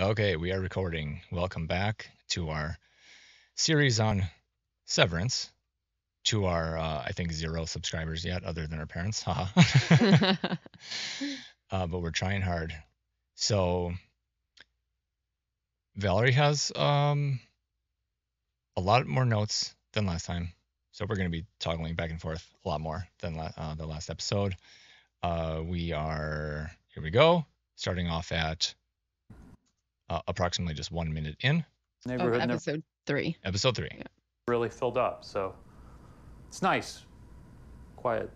Okay, we are recording. Welcome back to our series on Severance. To our, uh, I think, zero subscribers yet, other than our parents. Haha. uh, but we're trying hard. So, Valerie has um, a lot more notes than last time. So, we're going to be toggling back and forth a lot more than la- uh, the last episode. Uh, we are, here we go, starting off at uh, approximately just one minute in, Oh, neighborhood never episode three. episode three. Yeah. really filled up. So it's nice. Quiet.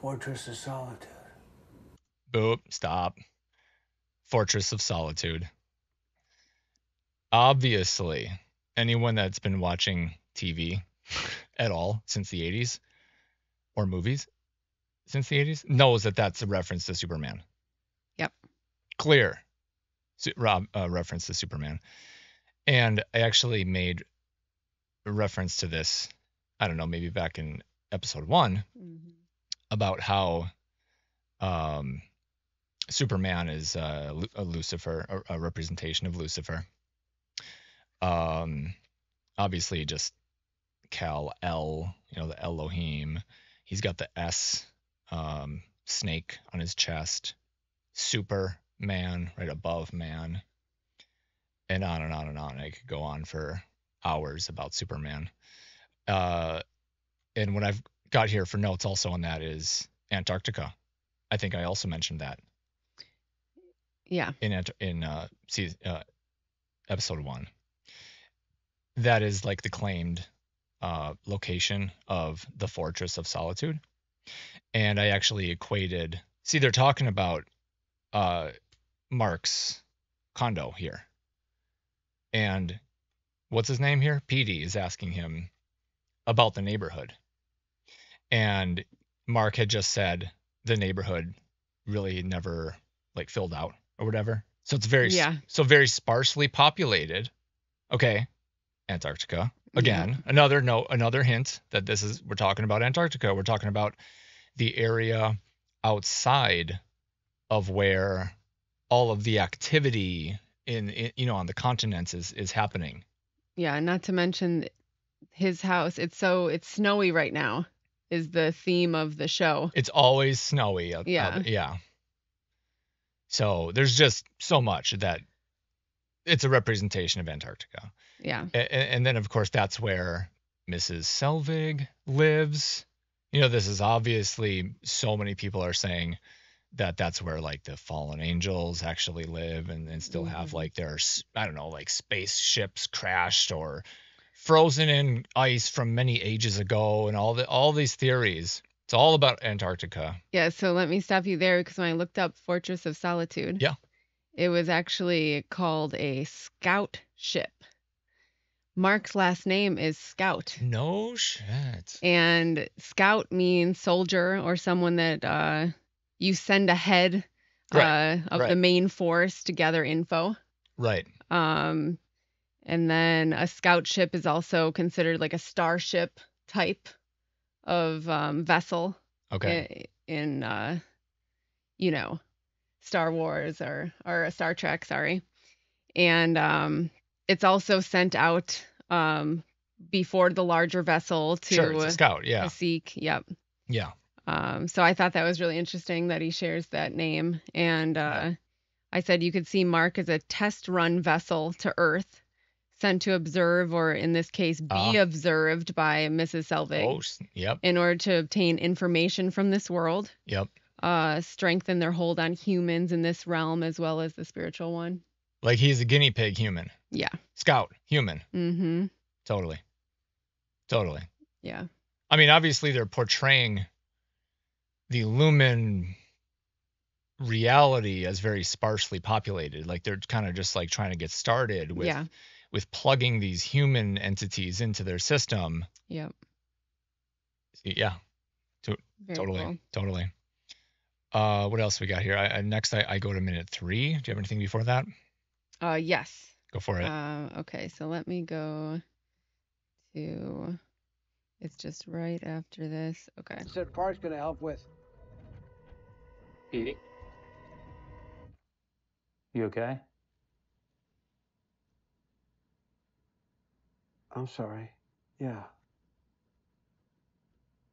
Fortress of Solitude. Boop, stop. Fortress of Solitude. Obviously, anyone that's been watching TV at all since the 80s or movies since the 80s knows that that's a reference to Superman. Clear Su- Rob, uh, reference to Superman. And I actually made a reference to this, I don't know, maybe back in episode one Mhm. about how um, Superman is uh, a Lucifer, a, a representation of Lucifer. Um, obviously, just Cal El, you know, the Elohim. He's got the S um, snake on his chest. Superman right above man, and on and on and on. I could go on for hours about Superman. Uh, and what I've got here for notes also on that is Antarctica. I think I also mentioned that Yeah. in in uh, season, uh, episode one. That is like the claimed uh, location of the Fortress of Solitude, and I actually equated. See, they're talking about uh, Mark's condo here, and what's his name here? Petey is asking him about the neighborhood, and Mark had just said the neighborhood really never like filled out or whatever. So it's very Yeah. so very sparsely populated. Okay. Antarctica. Again, another note, another hint that this is we're talking about Antarctica. We're talking about the area outside of where all of the activity in, in you know on the continents is is happening. Yeah. Not to mention his house. It's so it's snowy right now. Is the theme of the show. It's always snowy. Yeah. out- yeah. So there's just so much that it's a representation of Antarctica. Yeah. A- a- and then of course that's where Mrs. Selvig lives. You know, this is obviously so many people are saying that that's where like the fallen angels actually live and, and still have Mhm. like their i don't know like spaceships crashed or frozen in ice from many ages ago and all the all these theories. It's all about Antarctica. Yeah. So let me stop you there because when I looked up Fortress of Solitude, Yeah. it was actually called a scout ship. Mark's last name is Scout. No shit. And scout means soldier or someone that uh, you send ahead Right, uh, of the main force to gather info. Right. Um, and then a scout ship is also considered like a starship type of um, vessel Okay. i- in, uh, you know, Star Wars or or Star Trek. Sorry, and um, it's also sent out um, before the larger vessel to sure, it's a scout. to Yeah. seek. Yep. Yeah. Um, so I thought that was really interesting that he shares that name. And uh, I said you could see Mark as a test run vessel to Earth, sent to observe, or in this case, be Ah. observed by Mrs. Selvig Oh, yep. in order to obtain information from this world, Yep. uh, strengthen their hold on humans in this realm as well as the spiritual one. Like he's a guinea pig human. Yeah. Scout human. Mm-hmm. Totally. Totally. Yeah. I mean, obviously they're portraying the Lumon reality as very sparsely populated. Like they're kind of just like trying to get started with Yeah. with plugging these human entities into their system. Yep. Yeah, Very totally, cool. totally. Uh, what else we got here? I, I, next, I, I go to minute three. Do you have anything before that? Uh, yes. Go for it. Uh, okay, so let me go to. It's just right after this. Okay. Said Park's gonna help with. Eating. You okay? I'm sorry. Yeah.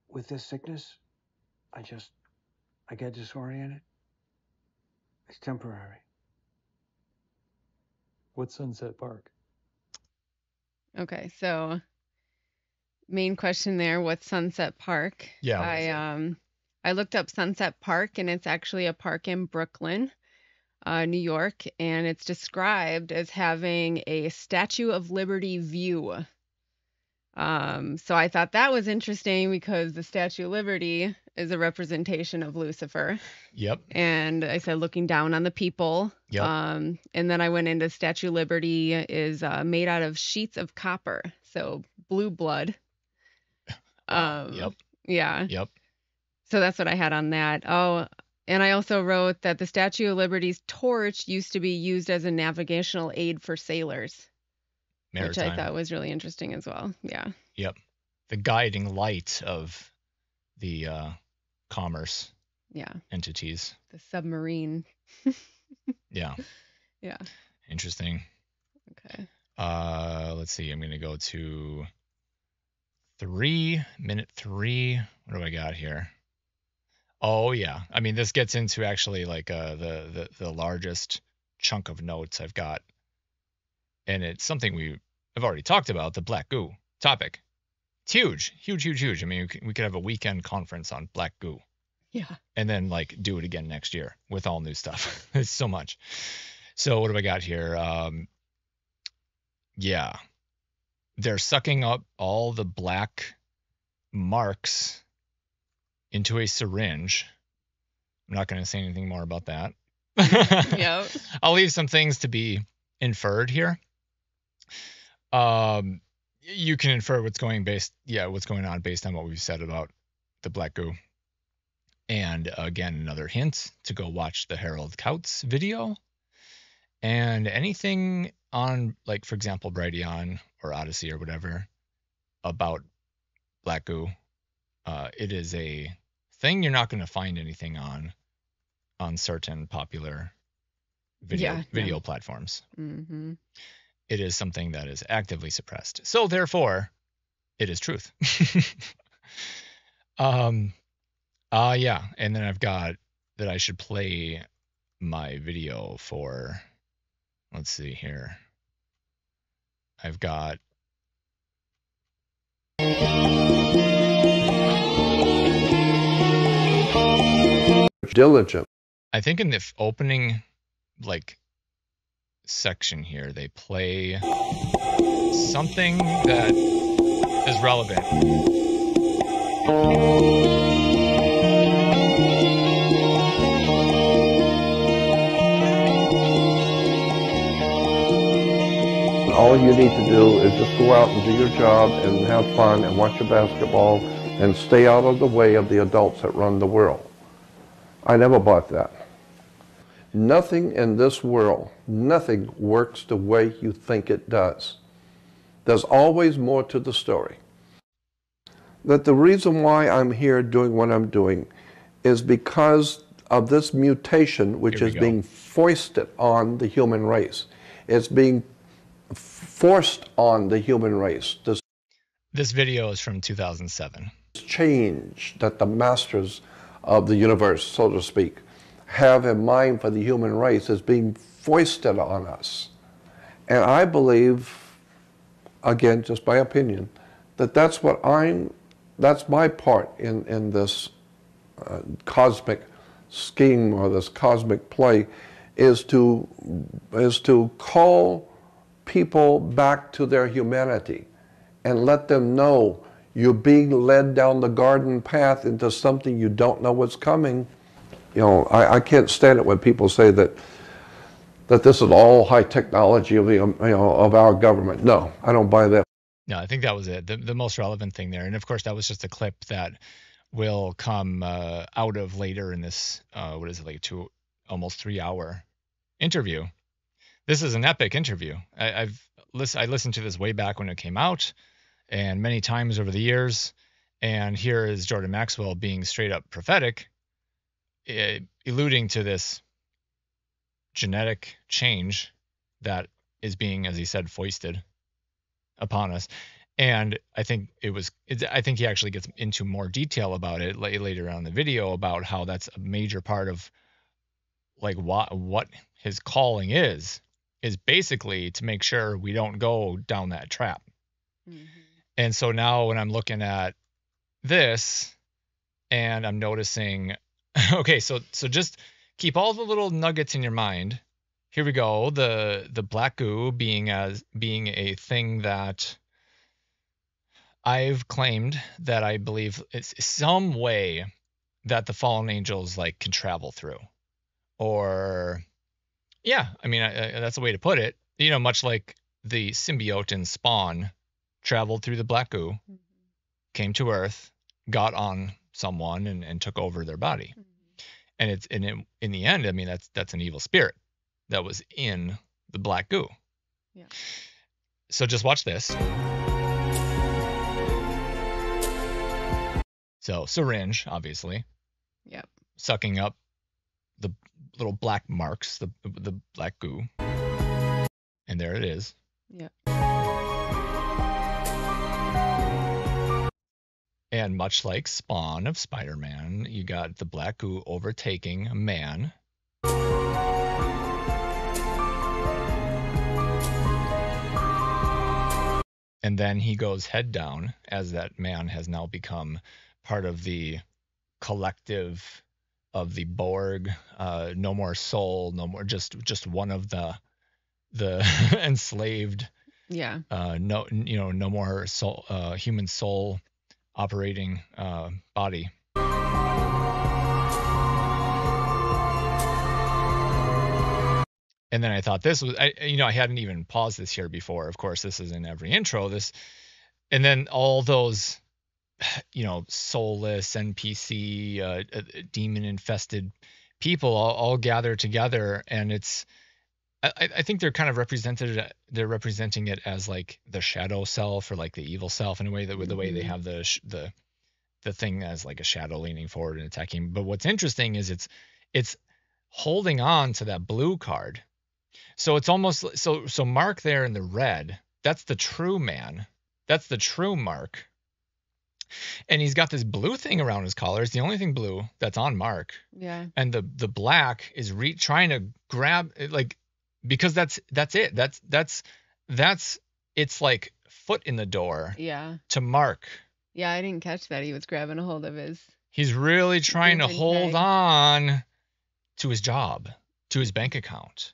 With this sickness, I just, I get disoriented. It's temporary. What's Sunset Park? Okay, so main question there, what's Sunset Park? Yeah, I um I looked up Sunset Park and it's actually a park in Brooklyn, uh, New York, and it's described as having a Statue of Liberty view. Um, so I thought that was interesting because the Statue of Liberty is a representation of Lucifer. Yep. And I said looking down on the people. Yep. Um, and then I went into Statue of Liberty is uh, made out of sheets of copper, so blue blood. Um, Yep. Yeah. Yep. So that's what I had on that. Oh, and I also wrote that the Statue of Liberty's torch used to be used as a navigational aid for sailors, which I thought was really interesting as well. Yeah. Yep. The guiding light of the uh, commerce Yeah. entities. The submarine. Yeah. Yeah. Interesting. Okay. Uh, let's see. I'm going to go to three, minute three. What do I got here? Oh, yeah. I mean, this gets into actually like uh, the, the, the largest chunk of notes I've got. And it's something we have already talked about the black goo topic. It's huge, huge, huge, huge. I mean, we could, we could have a weekend conference on black goo Yeah. and then like do it again next year with all new stuff. it's so much. So what do I got here? Um, yeah, they're sucking up all the black marks into a syringe. I'm not going to say anything more about that. Yep. I'll leave some things to be inferred here. Um, you can infer what's going based, yeah, what's going on based on what we've said about the black goo. And again, another hint to go watch the Harald Kautz video. And anything on, like, for example, Brighteon or Odysee or whatever about black goo, uh, it is a thing you're not going to find anything on on certain popular video Yeah, video platforms. Mm-hmm. It is something that is actively suppressed. So therefore, it is truth. um uh yeah, and then I've got that I should play my video for let's see here. I've got diligent. I think in the f- opening like section here they play something that is relevant. All you need to do is just go out and do your job and have fun and watch your basketball and stay out of the way of the adults that run the world. I never bought that. Nothing in this world, nothing works the way you think it does. There's always more to the story. That the reason why I'm here doing what I'm doing is because of this mutation which is go. being foisted on the human race. It's being forced on the human race. This This video is from 2007. change that the masters of the universe, so to speak, have in mind for the human race is being foisted on us. And I believe, again, just by opinion, that that's what I'm, that's my part in, in this uh, cosmic scheme or this cosmic play is to, is to call people back to their humanity and let them know you're being led down the garden path into something you don't know what's coming. You know, I, I can't stand it when people say that that this is all high technology of the um, you know of our government. No, I don't buy that. No, I think that was it. The, the most relevant thing there. And of course, that was just a clip that will come uh, out of later in this, uh, what is it, like two, almost three hour interview. This is an epic interview. I, I've listened, I listened to this way back when it came out and many times over the years. And here is Jordan Maxwell being straight up prophetic, eh, alluding to this genetic change that is being, as he said, foisted upon us. And I think it was, it, I think he actually gets into more detail about it later on in the video about how that's a major part of like what what his calling is is basically to make sure we don't go down that trap. Mhm. And so now when I'm looking at this and I'm noticing okay, so so just keep all the little nuggets in your mind. Here we go. The the black goo being as being a thing that I've claimed that I believe it's some way that the fallen angels like can travel through. Or yeah, I mean I, I, that's a way to put it. You know, much like the symbiote in Spawn traveled through the black goo, Mhm. came to Earth, got on someone, and, and took over their body. Mhm. And it's and it, in the end, I mean that's that's an evil spirit that was in the black goo. Yeah. So just watch this. So syringe, obviously, Yep. sucking up the little black marks, the the black goo, and there it is. Yep. And much like Spawn of Spider Man, you got the black goo overtaking a man. And then he goes head down as that man has now become part of the collective of the Borg. Uh, no more soul, no more just just one of the the enslaved Yeah. uh, no you know no more soul uh, human soul operating uh, body. And then i thought this was I, you know i hadn't even paused this here before. Of course this is in every intro this and then all those you know soulless npc uh, uh, demon infested people all, all gather together and it's I, I think they're kind of represented. They're representing it as like the shadow self or like the evil self in a way that with the way they Mhm. have the sh- the the thing as like a shadow leaning forward and attacking. But what's interesting is it's it's holding on to that blue card. So it's almost so so Mark there in the red. That's the true man. That's the true Mark. And he's got this blue thing around his collar. It's the only thing blue that's on Mark Yeah. and the the black is re trying to grab it, like because that's that's it that's that's that's it's like foot in the door Yeah. to mark Yeah. I didn't catch that. He was grabbing a hold of his. he's really trying to hold on to his job to his bank account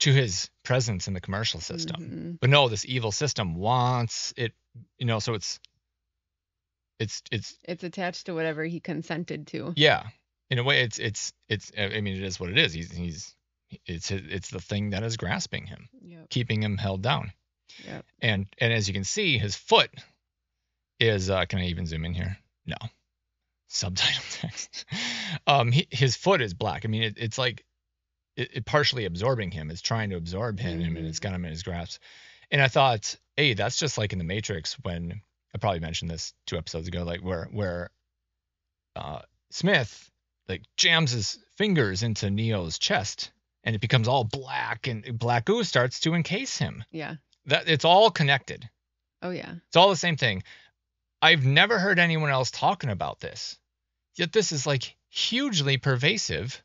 to his presence in the commercial system Mhm. but no this evil system wants it you know so it's it's it's It's attached to whatever he consented to. yeah in a way it's it's it's i mean it is what it is he's he's it's it's the thing that is grasping him Yep. keeping him held down. Yep. And and as you can see, his foot is uh can I even zoom in here? No. Subtitle text. um he, his foot is black. I mean it, it's like it, it partially absorbing him. It's trying to absorb him and it's got him in his grasp. And I thought, hey, that's just like in the Matrix when I probably mentioned this two episodes ago, like where where uh Smith like jams his fingers into Neo's chest and it becomes all black and black goo starts to encase him. Yeah. That it's all connected. Oh yeah. It's all the same thing. I've never heard anyone else talking about this. Yet this is like hugely pervasive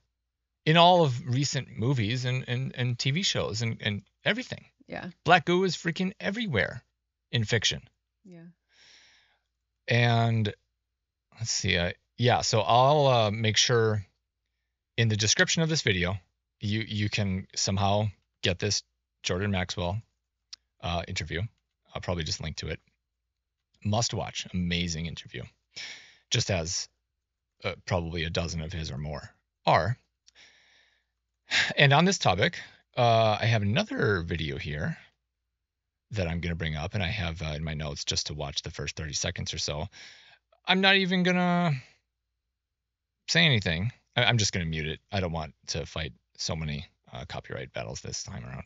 in all of recent movies and, and, and TV shows and, and everything. Yeah. Black goo is freaking everywhere in fiction. Yeah. And let's see. I, yeah, so I'll uh, make sure in the description of this video, you you can somehow get this Jordan Maxwell uh, interview. I'll probably just link to it. Must watch, amazing interview. Just as uh, probably a dozen of his or more are. And on this topic, uh, I have another video here that I'm going to bring up, and I have uh, in my notes just to watch the first 30 seconds or so. I'm not even going to say anything. I- I'm just going to mute it. I don't want to fight so many uh, copyright battles this time around.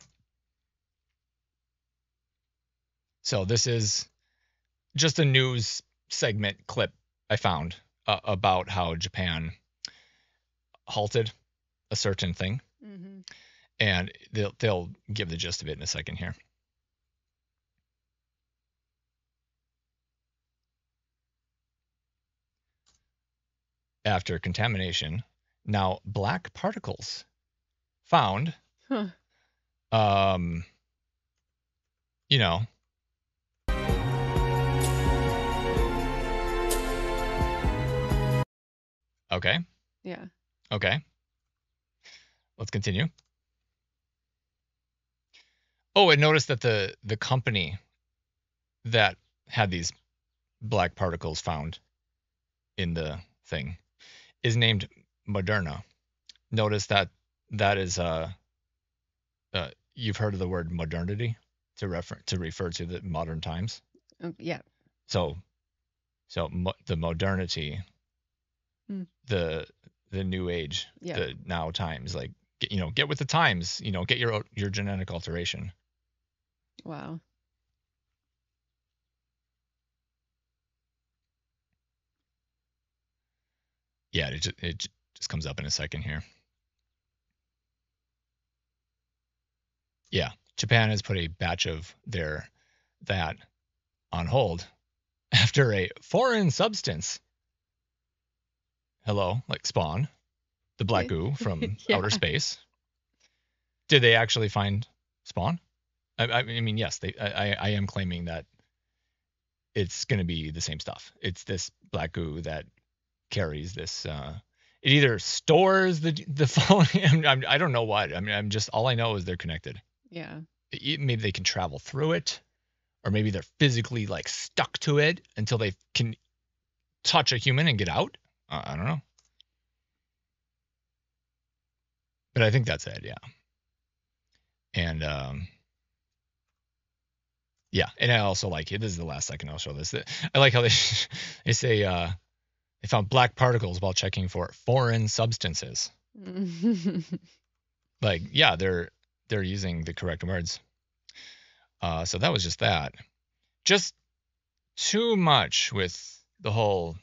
So this is just a news segment clip I found uh, about how Japan halted a certain thing Mm-hmm. and they'll they'll give the gist of it in a second here. After contamination, now black particles found Huh. um you know. Okay. Yeah. okay. Let's continue. Oh and notice that the the company that had these black particles found in the thing is named moderna. Notice that that is uh uh, you've heard of the word modernity to refer to refer to the modern times. Oh, yeah. So, so mo- the modernity, Hmm. the the new age, Yeah. the now times, like get, you know, get with the times. You know, get your your genetic alteration. Wow. Yeah, it just, it just comes up in a second here. Yeah, Japan has put a batch of their that on hold after a foreign substance. Hello, like Spawn, the black goo from Yeah. outer space. Did they actually find Spawn? I, I mean, yes, they. I, I- am claiming that it's going to be the same stuff. It's this black goo that carries this. Uh, it either stores the the I'm, I don't know what. I mean, I'm just all I know is they're connected. Yeah. It- maybe they can travel through it, or maybe they're physically like stuck to it until they can touch a human and get out. Uh, I don't know. But I think that's it. Yeah. And um. Yeah, and I also like it. This is the last second I'll show this. I like how they they say uh, they found black particles while checking for foreign substances. Like, yeah, they're they're using the correct words. Uh, so that was just that. Just too much with the whole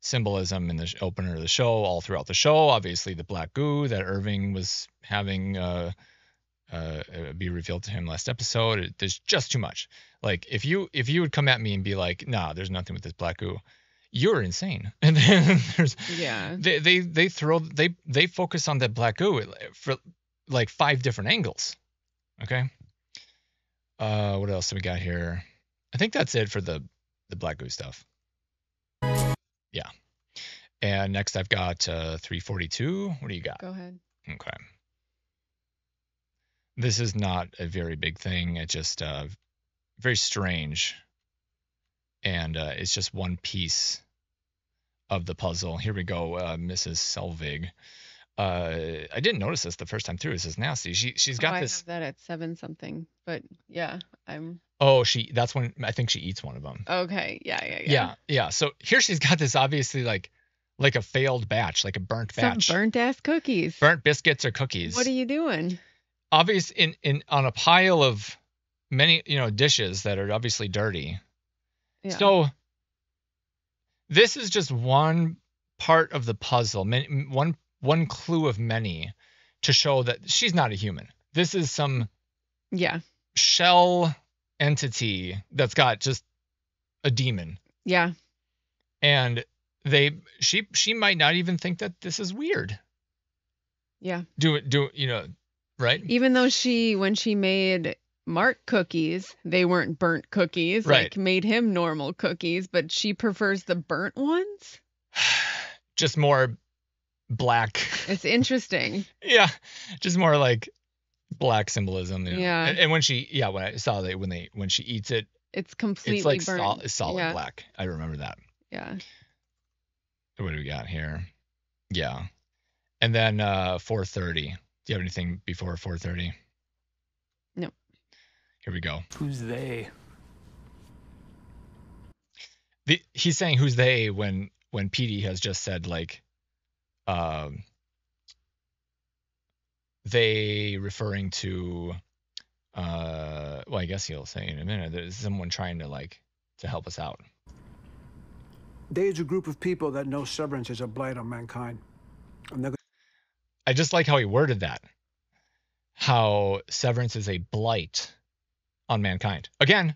symbolism in the opener of the show, all throughout the show. Obviously, the black goo that Irving was having uh, uh, uh, be revealed to him last episode. It, there's just too much. Like if you if you would come at me and be like, nah, there's nothing with this black goo, you're insane. And then there's yeah. they they they throw they they focus on that black goo for like five different angles. Okay. Uh, what else do we got here? I think that's it for the the black goo stuff. Yeah. And next I've got uh 342. What do you got? Go ahead. Okay. This is not a very big thing. It's just uh, very strange. And uh, it's just one piece of the puzzle. Here we go, uh, Mrs. Selvig. Uh, I didn't notice this the first time through. This is nasty. She she's Oh, got I this. have that at seven something, but yeah, I'm Oh, she. That's when I think she eats one of them. okay. Yeah, yeah, yeah. Yeah, yeah. So here she's got this obviously like like a failed batch, like a burnt batch. Some burnt ass cookies. burnt biscuits or cookies. What are you doing? obvious in in on a pile of many you know dishes that are obviously dirty. Yeah. So this is just one part of the puzzle, many, one one clue of many to show that she's not a human. This is some yeah. shell entity that's got just a demon. Yeah. And they she she might not even think that this is weird. Yeah. Do it do you know, right? Even though she when she made Mark cookies, they weren't burnt cookies, Right. like made him normal cookies, but she prefers the burnt ones. just more black. It's interesting. yeah, just more like black symbolism. you know. Yeah. And, and when she, yeah, when I saw that when they when she eats it, It's completely it's like burnt. sol- solid yeah. black. I remember that. Yeah. What do we got here? Yeah, and then uh 4:30. Do you have anything before 4:30? No. Here we go. Who's they? The, he's saying who's they when when Petey has just said like, um, they referring to, uh, well, I guess he'll say in a minute. There's someone trying to like to help us out. They is a group of people that know severance is a blight on mankind. And they're I just like how he worded that. how Severance is a blight on mankind. Again,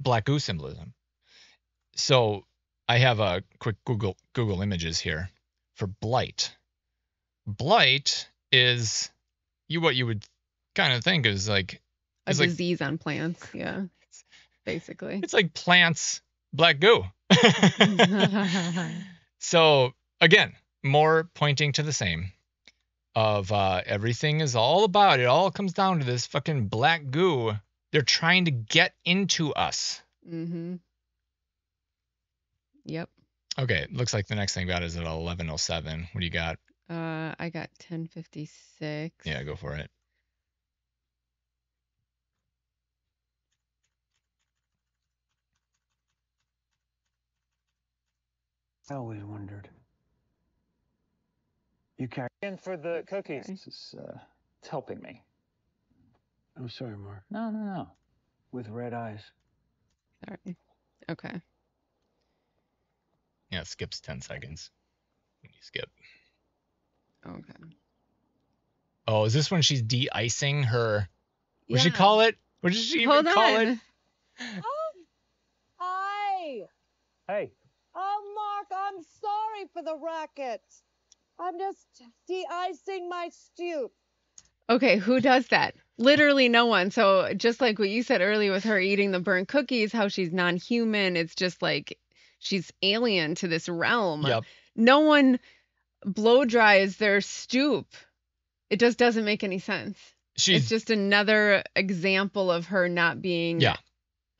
black goo symbolism. So I have a quick Google Google images here for blight. Blight is you what you would kind of think is like A it's like disease on plants. Yeah. Basically. it's like plants black goo. so again, more pointing to the same of uh, everything is all about it all comes down to this fucking black goo. They're trying to get into us. mm-hmm. Yep. Okay, looks like the next thing about is at 1107. What do you got? Uh, I got 1056. Yeah, go for it. I always wondered. You carry. In for the cookies. This is, uh, it's helping me. I'm sorry, Mark. No, no, no. With red eyes. Sorry. Okay. Yeah, it skips 10 seconds. When you skip. Okay. Oh, is this when she's de-icing her? What did she call it? What did she even call on. it? Oh, hi. Hey, Oh, Mark, I'm sorry for the racket. I'm just de-icing my stew. Okay, who does that? Literally no one. So just like what you said earlier with her eating the burnt cookies, how she's non-human, it's just like she's alien to this realm. Yep. No one blow dries their stoop. It just doesn't make any sense. She's it's just another example of her not being Yeah.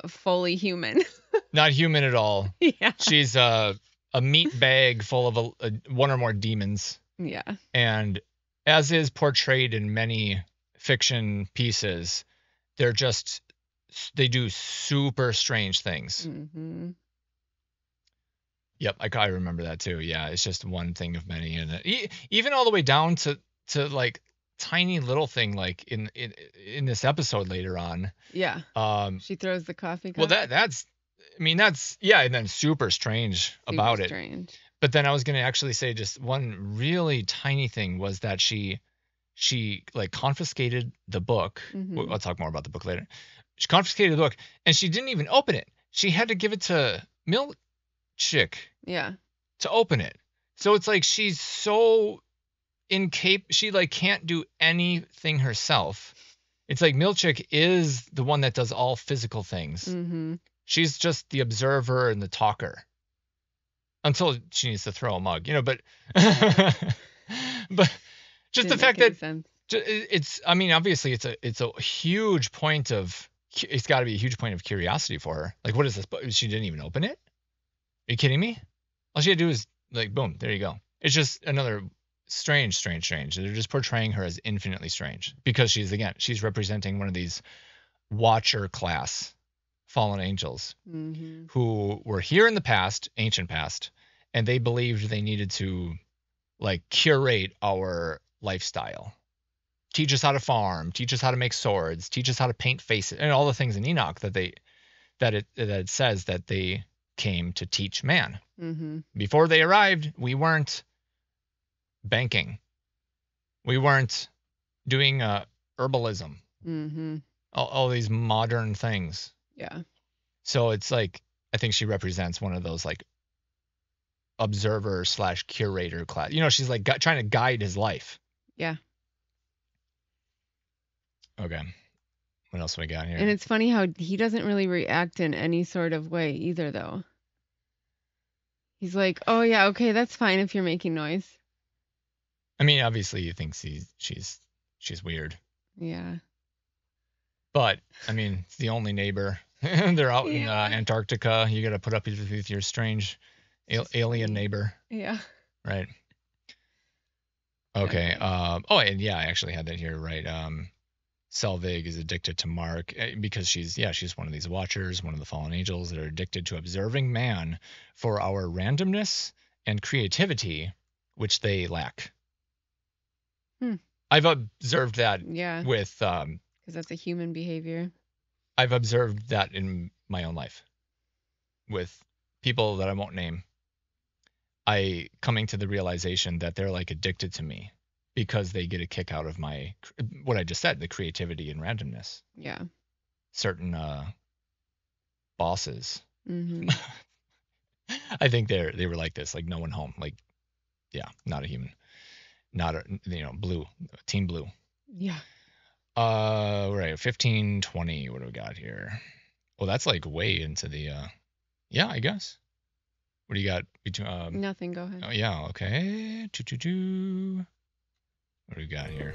fully human. not human at all. yeah. She's a a meat bag full of a, a, one or more demons. Yeah. and as is portrayed in many fiction pieces they're just they do super strange things hmm yep I, I remember that too yeah it's just one thing of many and e- even all the way down to to like tiny little thing like in in in this episode later on Yeah. um She throws the coffee cup. well that that's i mean that's yeah and then super strange Super about it Strange. but then I was gonna actually say just one really tiny thing was that she she like confiscated the book. Mhm. I'll talk more about the book later. She confiscated the book and she didn't even open it. She had to give it to Milchick Yeah. to open it. So it's like she's so incap she like can't do anything herself. It's like Milchick is the one that does all physical things. hmm She's just the observer and the talker. Until she needs to throw a mug, you know, but but just the Didn't fact make any that sense. ju- it's I mean, obviously it's a it's a huge point of it's got to be a huge point of curiosity for her. Like what is this? But She didn't even open it? Are you kidding me? All she had to do is like boom, there you go. It's just another strange, strange, strange. They're just portraying her as infinitely strange because she's again, she's representing one of these watcher class fallen angels hmm who were here in the past, ancient past, and they believed they needed to like curate our lifestyle. Teach us how to farm, teach us how to make swords, teach us how to paint faces, and all the things in Enoch that they that it that it says that they came to teach man. hmm Before they arrived, we weren't banking. We weren't doing uh, herbalism, hmm all, all these modern things. Yeah. So it's like I think she represents one of those like observer slash curator class. You know, she's like gu- trying to guide his life. Yeah. Okay. What else we got here? And it's funny how he doesn't really react in any sort of way either, though. He's like, "Oh yeah, okay, that's fine if you're making noise." I mean, obviously he thinks he's she's she's weird, Yeah. but I mean, it's the only neighbor. They're out in uh, Antarctica. You got to put up with, with your strange al- alien neighbor, Yeah. right? Okay. Okay. Um. Oh, and yeah, I actually had that here, right? Um, Selvig is addicted to Mark eh, because she's yeah she's one of these watchers, one of the fallen angels that are addicted to observing man for our randomness and creativity, which they lack. Hmm. I've observed that Yeah. with um, Because that's a human behavior. I've observed that in my own life with people that I won't name. I coming to the realization that they're like addicted to me because they get a kick out of my what I just said, the creativity and randomness. Yeah. Certain uh bosses. hmm I think they're they were like this, like no one home. Like, yeah, not a human. Not a you know, blue. Team blue. Yeah. Uh right, 15, 20. What do we got here? Well, that's like way into the uh yeah, I guess. What do you got between um Nothing. Go ahead. Oh yeah, okay. Choo choo choo. What do we got here?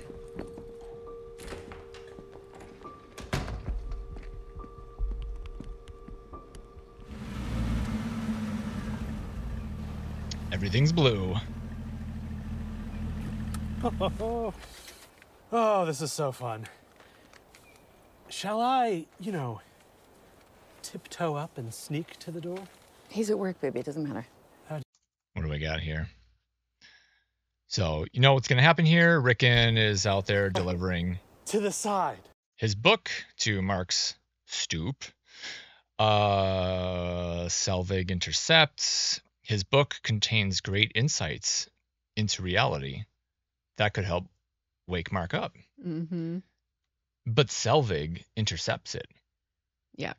Everything's blue. Oh, oh, this is so fun. Shall I, you know, tiptoe up and sneak to the door? He's at work, baby. It doesn't matter. What do we got here? So, you know what's going to happen here? Ricken is out there delivering To the side. his book to Mark's stoop. Uh, Selvig intercepts. His book contains great insights into reality that could help wake Mark up. Mm-hmm. But Selvig intercepts it. Yeah.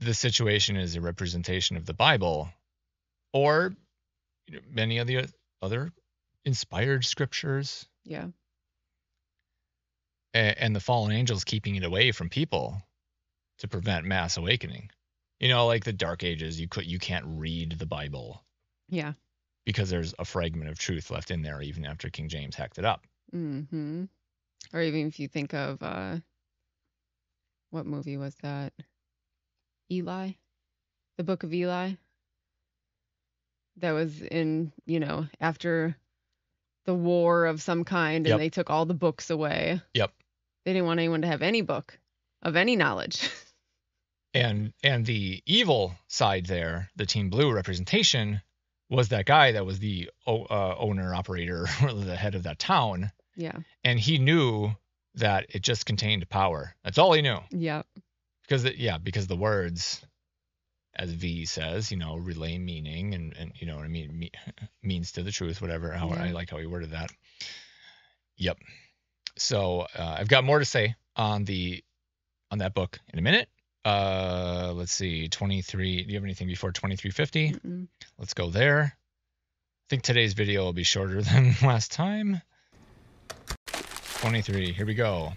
The situation is a representation of the Bible or many of the other inspired scriptures Yeah. a- and the fallen angels keeping it away from people to prevent mass awakening. You know, like the Dark Ages, you could you can't read the Bible Yeah. because there's a fragment of truth left in there, even after King James hacked it up. Mm-hmm. Or even if you think of uh what movie was that? Eli? The Book of Eli? That was in, you know, after the war of some kind and Yep. they took all the books away. Yep. They didn't want anyone to have any book of any knowledge. And and the evil side there, the Team Blue representation, was that guy that was the o- uh, owner, operator, or the head of that town, yeah. and he knew that it just contained power. That's all he knew. Yep. because it, yeah because the words as v says you know relay meaning and and you know what i mean me, means to the truth whatever how i Yeah. like how he worded that. Yep. So uh, i've got more to say on the on that book in a minute. Uh let's see 23 do you have anything before 2350 Mm-mm. let's go there. I think today's video will be shorter than last time. 23 here we go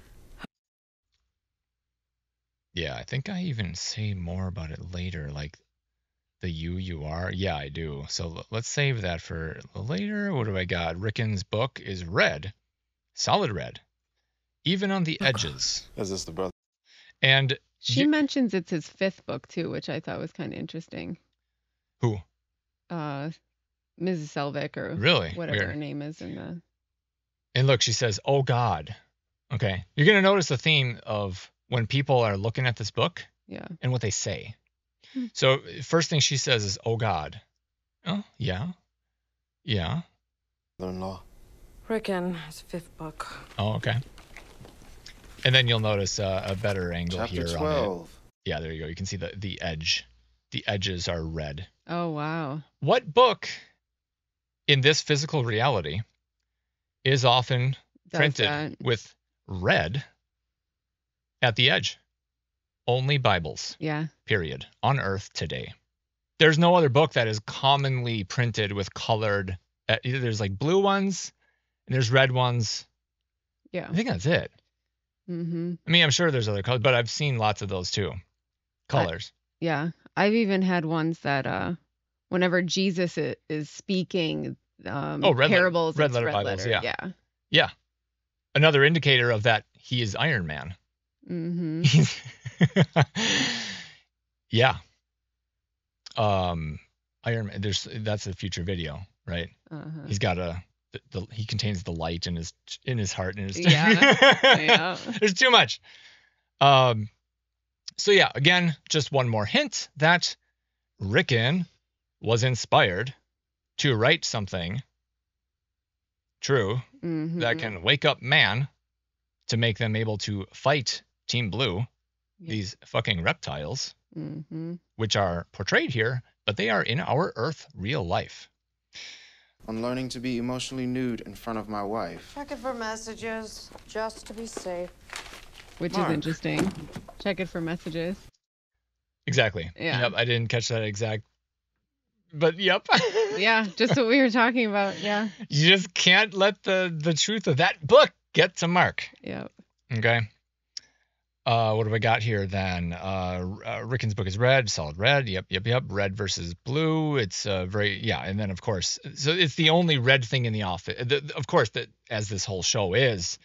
yeah, I think I even say more about it later, like the you you are. Yeah, I do. So l- let's save that for later. What do I got? Ricken's book is red, solid red, even on the edges. Is this the brother? And She you- mentions it's his fifth book too, which I thought was kind of interesting. who? Uh Mrs. Selvig or Really? whatever Weird. her name is in the And look, she says, "Oh God." Okay, you're gonna notice the theme of when people are looking at this book yeah. and what they say. Hmm. So first thing she says is, "Oh God." Oh yeah, yeah. Mother-in-law. Ricken, his fifth book. Oh, okay. And then you'll notice uh, a better angle Chapter here on it. 12. Yeah, there you go. You can see the the edge. The edges are red. Oh wow. What book in this physical reality is often Does printed that. with red at the edge? Only Bibles. Yeah. Period. On earth today. There's no other book that is commonly printed with colored. uh, Either there's like blue ones and there's red ones. Yeah. I think that's it. Mm-hmm. I mean, I'm sure there's other colors, but I've seen lots of those too. Colors. Yeah. I've even had ones that uh whenever Jesus is speaking um Oh, red letter- parables red letter red Bibles, letter. yeah. Yeah. yeah. Another indicator of that he is Iron Man. Mm-hmm. Yeah. Um, Iron Man. There's that's a future video, right? Uh-huh. He's got a the, the, he contains the light in his in his heart and his Yeah, yeah. There's too much. Um. So yeah, again, just one more hint that Ricken was inspired to write something true Mm-hmm. that can wake up man to make them able to fight Team Blue, Yeah. these fucking reptiles, Mm-hmm. which are portrayed here, but they are in our Earth real life. on learning to be emotionally nude in front of my wife. Check it for messages, just to be safe. Which Mark. is interesting. Check it for messages. Exactly. Yeah. Yep. I didn't catch that exact. But yep. Yeah, just what we were talking about. Yeah. you just can't let the the truth of that book get to Mark. Yep. Okay. Uh, what do I got here then? Uh, uh, Ricken's book is red, solid red. Yep, yep, yep. Red versus blue. It's uh, very yeah, and then of course, so it's the only red thing in the office. The, of course, that as this whole show is,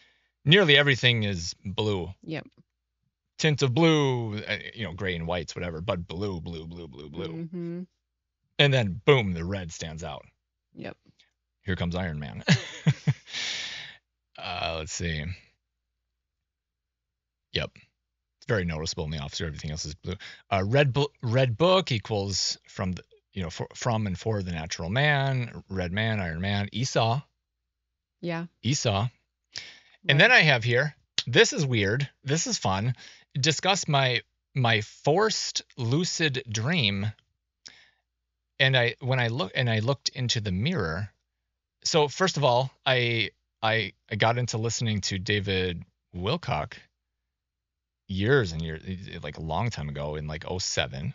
nearly everything is blue. Yep. Tint of blue, uh, you know, gray and whites, whatever, but blue, blue, blue, blue, blue. Mm-hmm. And then boom, the red stands out. Yep. Here comes Iron Man. uh, let's see. Yep. Very noticeable in the officer. Everything else is blue. Uh, red bu- red book equals from the you know for, from and for the natural man. Red man, Iron Man, Esau, Yeah. Esau. And then I have here. This is weird. This is fun. Discuss my my forced lucid dream. And I when I look and I looked into the mirror. So first of all, I I I got into listening to David Wilcock years and years like a long time ago in like 07.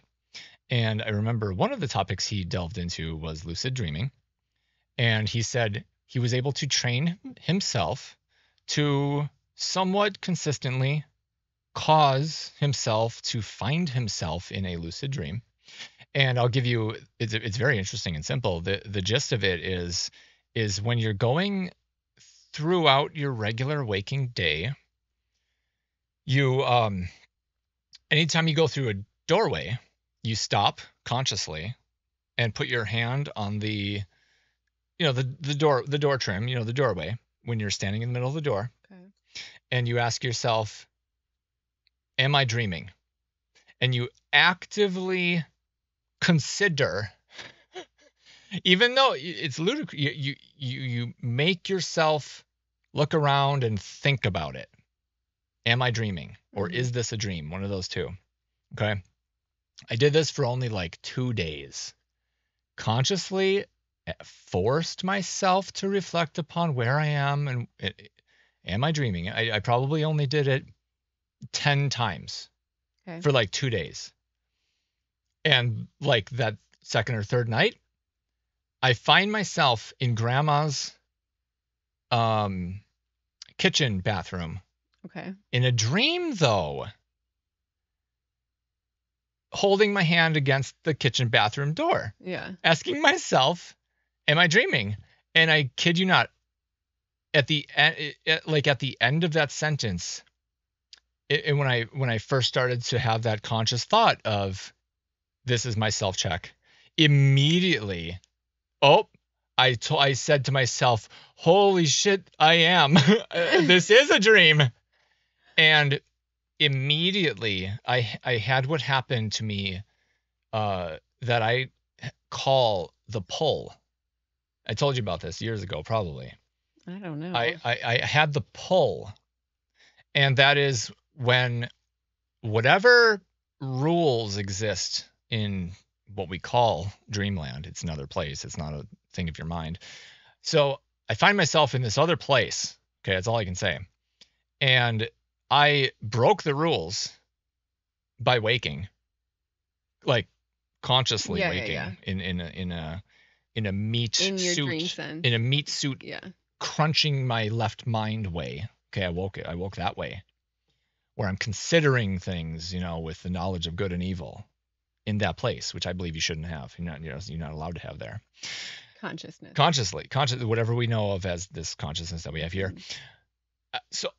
And I remember one of the topics he delved into was lucid dreaming. And he said he was able to train himself to somewhat consistently cause himself to find himself in a lucid dream. And I'll give you it's it's very interesting and simple. The the gist of it is is when you're going throughout your regular waking day, you um anytime you go through a doorway, you stop consciously and put your hand on the you know the the door the door trim, you know, the doorway when you're standing in the middle of the door. Okay. And you ask yourself, am I dreaming? And you actively consider even though it's ludicrous you, you you you make yourself look around and think about it am i dreaming? Or Mhm. is this a dream? One of those two. Okay? I did this for only like two days. Consciously eh, forced myself to reflect upon where i am and eh, am i dreaming? I, I probably only did it 10 times Okay. for like two days. And like that second or third night i find myself in grandma's um kitchen bathroom Okay. in a dream though holding my hand against the kitchen bathroom door Yeah. asking myself am i dreaming and i kid you not at the end like at the end of that sentence it, and when i when i first started to have that conscious thought of this is my self check immediately oh i to, i said to myself holy shit i am this is a dream and immediately i i had what happened to me uh that i call the pull i told you about this years ago probably I don't know. I, I I had the pull, and that is when whatever rules exist in what we call dreamland. It's another place. It's not a thing of your mind. So I find myself in this other place. Okay, that's all I can say. And I broke the rules by waking, like consciously Yeah, yeah, waking yeah. in in a in a in a meat In suit in a meat suit yeah. crunching my left mind way. Okay, I woke it. I woke that way, where I'm considering things, you know, with the knowledge of good and evil, in that place, which I believe you shouldn't have. You're not, you know, you're not allowed to have there. Consciousness. Consciously, conscious, whatever we know of as this consciousness that we have here. Uh, so,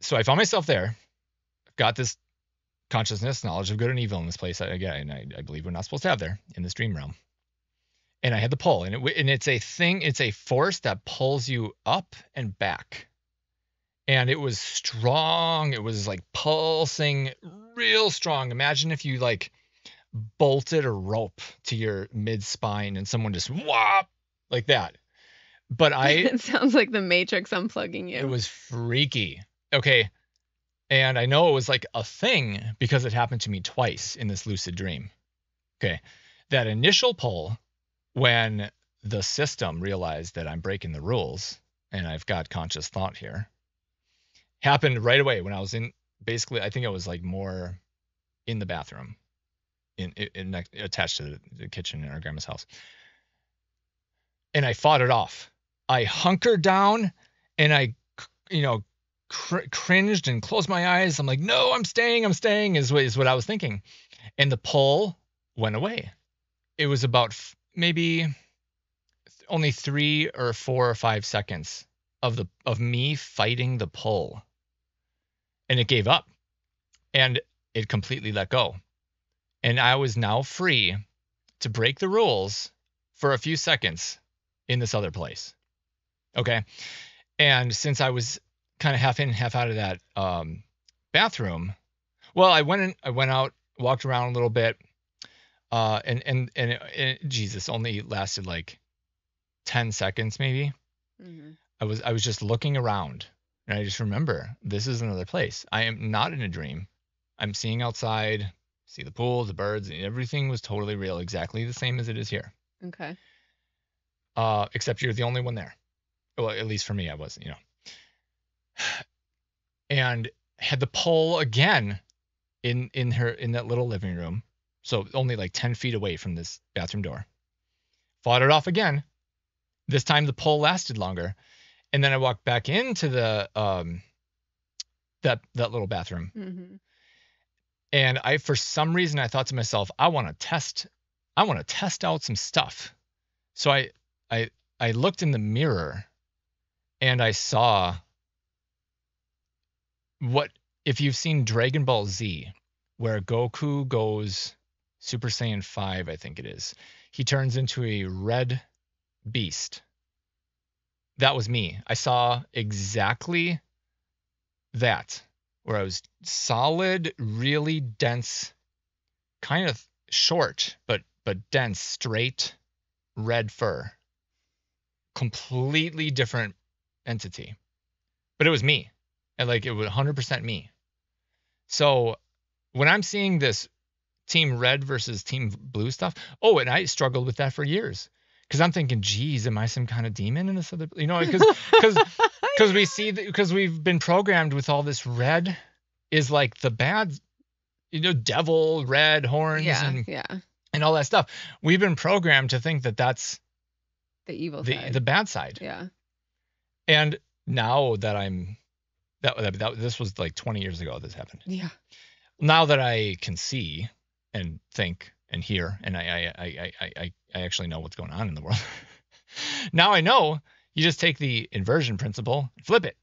so I found myself there. I've got this consciousness, knowledge of good and evil in this place. I, again, I, I believe we're not supposed to have there in this dream realm and I had the pull, and it and it's a thing, it's a force that pulls you up and back, and it was strong. It was like pulsing, real strong. Imagine if you like bolted a rope to your mid spine, and someone just whop like that. But I, it sounds like the Matrix unplugging you. it was freaky. Okay. And I know it was like a thing because it happened to me twice in this lucid dream. Okay. That initial pull when the system realized that I'm breaking the rules and I've got conscious thought here. Happened right away when I was in basically I think it was like more in the bathroom in, in, in attached to the, the kitchen in our grandma's house. And I fought it off. I hunkered down and I you know cr- cringed and closed my eyes. I'm like, "No, I'm staying. I'm staying." Is what is what I was thinking. And the pull went away. It was about f- maybe only three or four or five seconds of the of me fighting the pull and it gave up and it completely let go and i was now free to break the rules for a few seconds in this other place okay and since i was kind of half in half out of that um, bathroom. Well i went in i went out walked around a little bit uh, and and and, it, and jesus only lasted like 10 seconds maybe. Mhm. i was i was just looking around and i just remember this is another place. I am not in a dream. I'm seeing outside see the pool the birds and everything was totally real exactly the same as it is here. Okay. uh except you're the only one there. Well at least for me i was you know and had the pole again in in her in that little living room. So only like 10 feet away from this bathroom door. Fought it off again. This time the pole lasted longer. And then i walked back into the um that that little bathroom. Hmm and i for some reason i thought to myself i want to test i want to test out some stuff. So i i i looked in the mirror and i saw what if you've seen dragon ball z where goku goes super saiyan 5 i think it is he turns into a red beast that was me i saw exactly that where I was solid, really dense, kind of short, but but dense, straight red fur. Completely different entity. But it was me. And like it was 100% me. So when I'm seeing this team red versus team blue stuff, oh, and I struggled with that for years. Cause I'm thinking, geez, am I some kind of demon in this other, you know, because because because we see because we've been programmed with all this red is like the bad you know devil red horns Yeah. and Yeah. and all that stuff we've been programmed to think that that's The evil the side. the bad side yeah. and now that i'm that, that, that this was like 20 years ago this happened Yeah. now that i can see and think and hear and i i i i, I, I actually know what's going on in the world now i know you just take the inversion principle flip it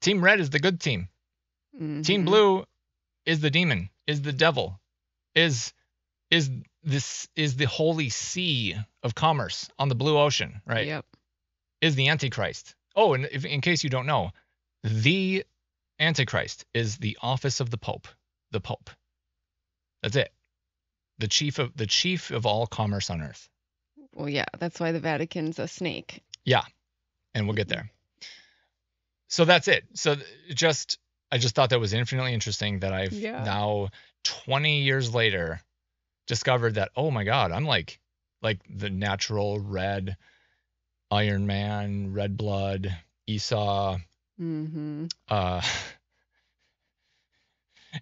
team red is the good team Team Mhm. Blue is the demon, is the devil, is is this is the holy sea of commerce on the blue ocean, right? Yep. Is the Antichrist. Oh, and if, in case you don't know, the Antichrist is the office of the Pope. The Pope. That's it. The chief of the chief of all commerce on earth. Well, yeah. That's why the Vatican's a snake. Yeah, and we'll get there. So that's it. So just I just thought that was infinitely interesting that I've Yeah. now 20 years later discovered that oh my god, I'm like like the natural red Iron Man, red blood, Esau, Mm-hmm. uh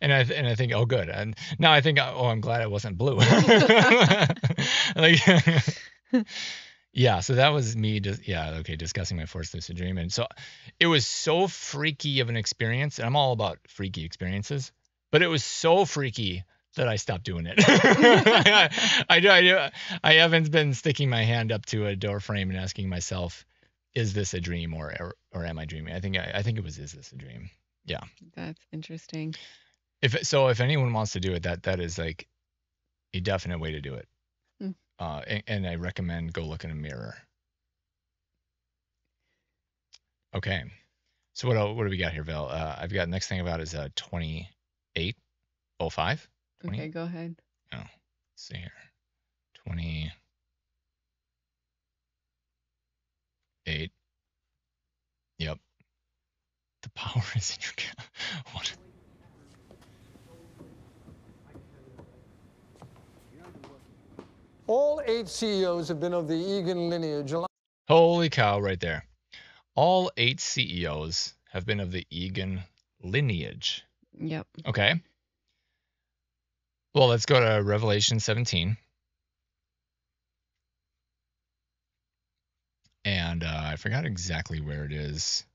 and I and I think oh good. And now I think oh I'm glad it wasn't blue. Like yeah so that was me just yeah okay discussing my first lucid dream. And so it was so freaky of an experience and I'm all about freaky experiences but it was so freaky that I stopped doing it. I, I do I do I haven't been sticking my hand up to a door frame and asking myself is this a dream or or, or am I dreaming? I think I, I think it was is this a dream? Yeah. That's interesting. if so if anyone wants to do it that that is like a definite way to do it. Hmm. uh and, and i recommend go look in a mirror. Okay. So what what do we got here Val? uh i've got next thing about is uh 2805 Okay, go ahead. oh let's see here. 20 8 yep the power is in your ca- what All eight CEOs have been of the Eagan lineage. Holy cow, right there. All eight CEOs have been of the Eagan lineage. Yep. Okay. Well, let's go to Revelation 17. And uh, I forgot exactly where it is.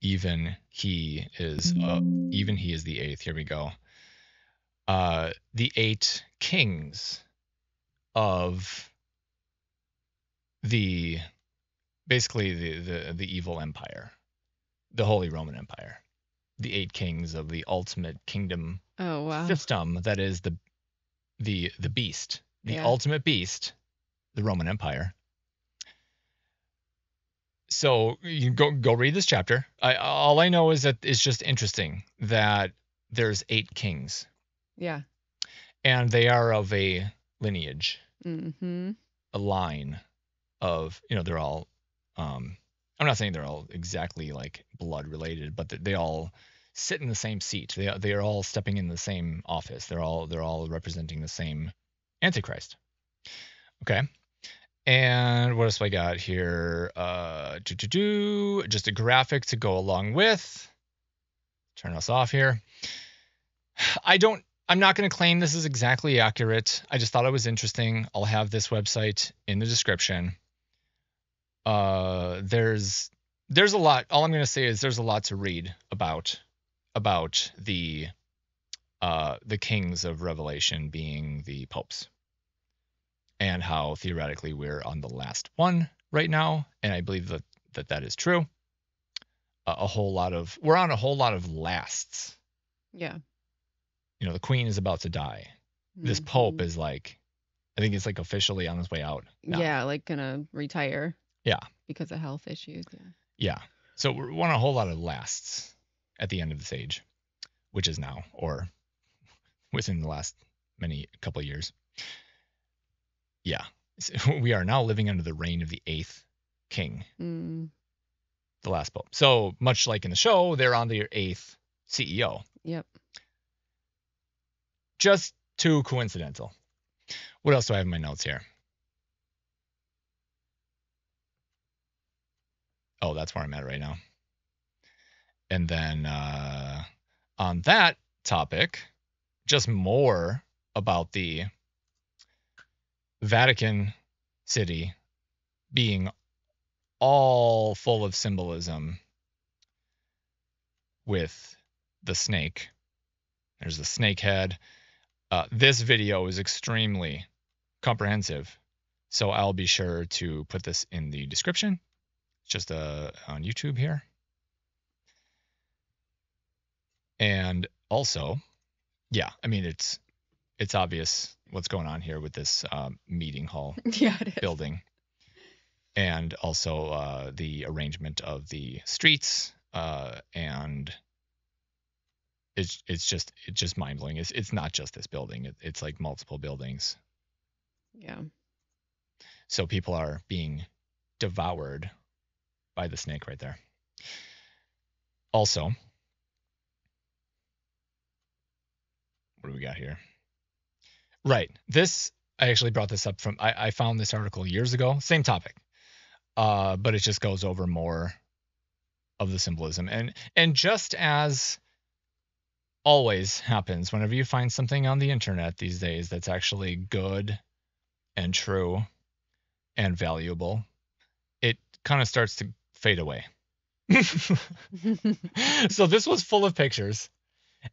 Even he is uh, even he is the eighth. Here we go. Uh, the eight kings of the basically the, the the evil empire, the Holy Roman Empire, the eight kings of the ultimate kingdom Oh wow. system that is the the the beast, the Yeah. ultimate beast, the Roman Empire. So you go go read this chapter. I all I know is that it's just interesting that there's eight kings Yeah. and they are of a lineage, Mm-hmm. a line of you know they're all um I'm not saying they're all exactly like blood related, but they, they all sit in the same seat. They they are all stepping in the same office. They're all they're all representing the same antichrist. Okay. And what else have I got here? Uh, do, just a graphic to go along with. Turn us off here. I don't. I'm not going to claim this is exactly accurate. I just thought it was interesting. I'll have this website in the description. Uh, there's there's a lot. All I'm going to say is there's a lot to read about about the uh the kings of Revelation being the popes and how theoretically we're on the last one right now, and I believe that that, that is true. A, a whole lot of we're on a whole lot of lasts. Yeah. You know, the queen is about to die. This pope mm-hmm. is like, I think it's like officially on his way out. now. Yeah, like gonna retire Yeah. because of health issues. Yeah. Yeah. So we're we're on a whole lot of lasts at the end of this age, which is now or within the last many couple of years. Yeah. We are now living under the reign of the eighth king, Mm, the last pope. So much like in the show, they're on their eighth CEO. yep. Just too coincidental. What else do I have in my notes here? Oh, that's where I'm at right now. And then uh, on that topic, just more about the Vatican City being all full of symbolism with the snake. There's the snake head. Uh, this video is extremely comprehensive, so I'll be sure to put this in the description. It's just uh, on YouTube here. And also, yeah, I mean it's it's obvious what's going on here with this um, meeting hall Yeah, building, and also uh, the arrangement of the streets uh, and it's it's just it's just mind blowing. It's it's not just this building. It, it's like multiple buildings. Yeah. So people are being devoured by the snake right there. Also, what do we got here? Right. This I actually brought this up from I, I found this article years ago. Same topic. Uh, but it just goes over more of the symbolism. And and just as always happens whenever you find something on the internet these days that's actually good and true and valuable, it kind of starts to fade away. so this was full of pictures.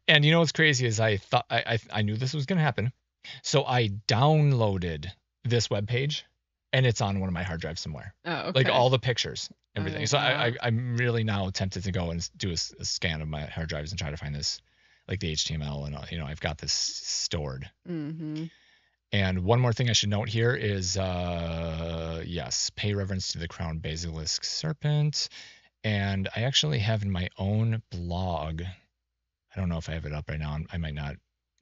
And you know what's crazy is I thought I I, I knew this was gonna happen. So I downloaded this web page and it's on one of my hard drives somewhere. Oh, okay. Like all the pictures, everything. Oh, so I, wow. I I'm really now tempted to go and do a, scan of my hard drives and try to find this, like the HTML and uh, you know I've got this stored. Mm-hmm. And one more thing I should note here is, uh, yes, pay reverence to the crown basilisk serpent. And I actually have in my own blog, I don't know if I have it up right now. I might not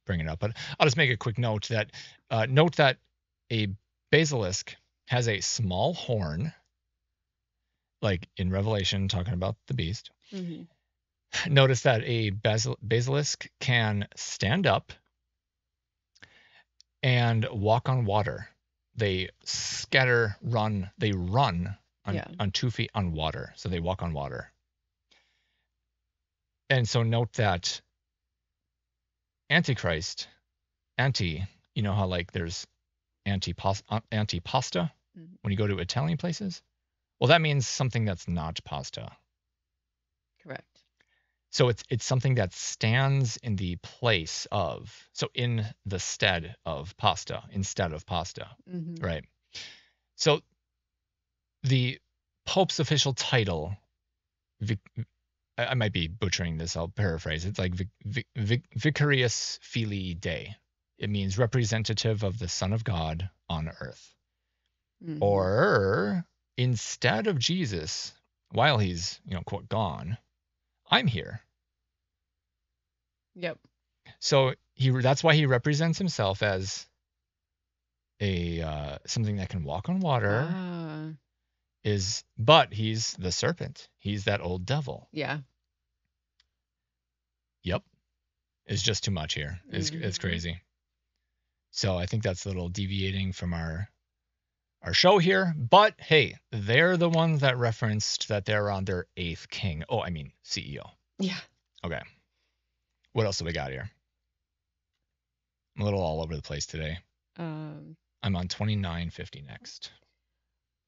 bring it up, but I'll just make a quick note that uh, note that a basilisk has a small horn, like in Revelation, talking about the beast. Mm-hmm. Notice that a basil- basilisk can stand up and walk on water. they scatter, run, they run on, Yeah. on two feet on water. So they walk on water. And so note that Antichrist, anti, you know how like there's anti-pasta, anti-pasta Mhm. when you go to Italian places? Well, that means something that's not pasta. Correct. So it's it's something that stands in the place of, so in the stead of pasta, instead of pasta, hmm right? So the Pope's official title, I I might be butchering this. I'll paraphrase. It's like vic, vic, vic, Vicarius Filii Dei. It means representative of the Son of God on earth. Mhm. Or instead of Jesus, while he's you know quote gone, I'm here. Yep. So he that's why he represents himself as a uh, something that can walk on water. Ah, Is but he's the serpent. He's that old devil. yeah. Yep, it's just too much here. It's it's Mhm. crazy. So I think that's a little deviating from our our show here. But hey, they're the ones that referenced that they're on their eighth king. Oh, I mean CEO. Yeah. Okay. What else do we got here? I'm a little all over the place today. Um, I'm on 2950 next.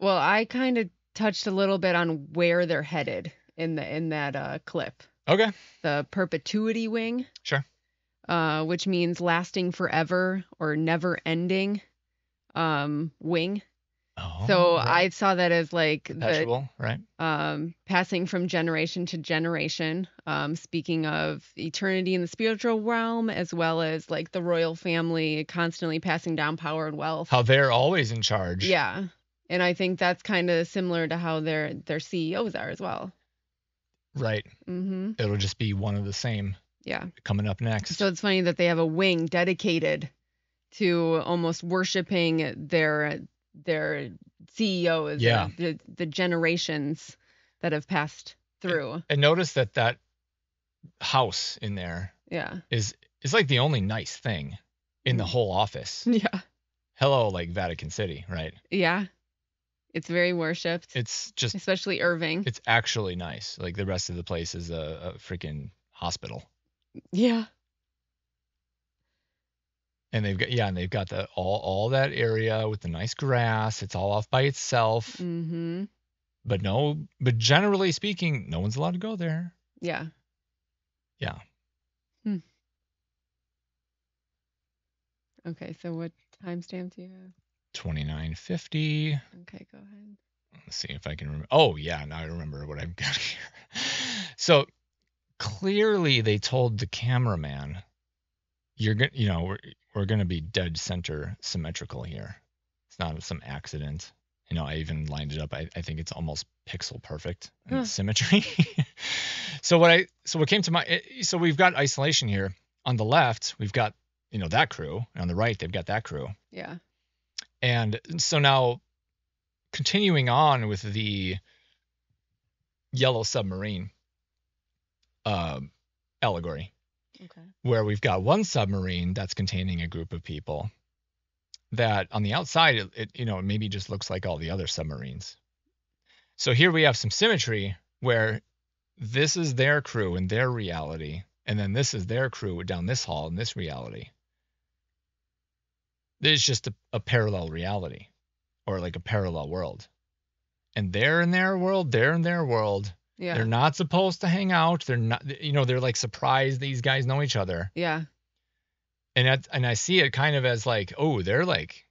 Well, I kind of touched a little bit on where they're headed in the in that uh, clip. Okay. The perpetuity wing, Sure. uh, which means lasting forever or never ending um, wing. Oh. so. I saw that as like the perpetual, right? um, passing from generation to generation. Um, speaking of eternity in the spiritual realm, as well as like the royal family constantly passing down power and wealth. How they're always in charge. Yeah, and I think that's kind of similar to how their their CEOs are as well. Right. hmm It'll just be one of the same Yeah. coming up next. So it's funny that they have a wing dedicated to almost worshiping their their CEOs. Yeah. The the generations that have passed through. and notice that that house in there Yeah. is is like the only nice thing in the Mm. whole office. Yeah. Hello, like Vatican City, right? Yeah. It's very worshipped, It's just especially Irving. it's actually nice. Like the rest of the place is a, a freaking hospital. Yeah. And they've got yeah, and they've got the all all that area with the nice grass. It's all off by itself. Mm-hmm. But no, but generally speaking, no one's allowed to go there. Yeah. Yeah. Hmm. Okay, so what timestamp do you have? 2950. Okay, go ahead. Let's see if I can remember. Oh, yeah, now I remember what I've got here. So clearly they told the cameraman, you're going to, you know, we're, we're going to be dead center symmetrical here. It's not some accident. You know, I even lined it up. I, I think it's almost pixel perfect in Huh. symmetry. so what I, so what came to my, eh, so we've got isolation here. On the left, we've got, you know, that crew. And on the right, they've got that crew. Yeah. And so now, continuing on with the yellow submarine um, allegory, Okay. where we've got one submarine that's containing a group of people that on the outside, it, it you know, maybe just looks like all the other submarines. So here we have some symmetry where this is their crew and their reality, and then this is their crew down this hall in this reality. There's just a, a parallel reality or like a parallel world. And they're in their world, they're in their world. Yeah. They're not supposed to hang out. They're not, you know, they're like surprised these guys know each other. Yeah. And that, and I see it kind of as like, oh, they're like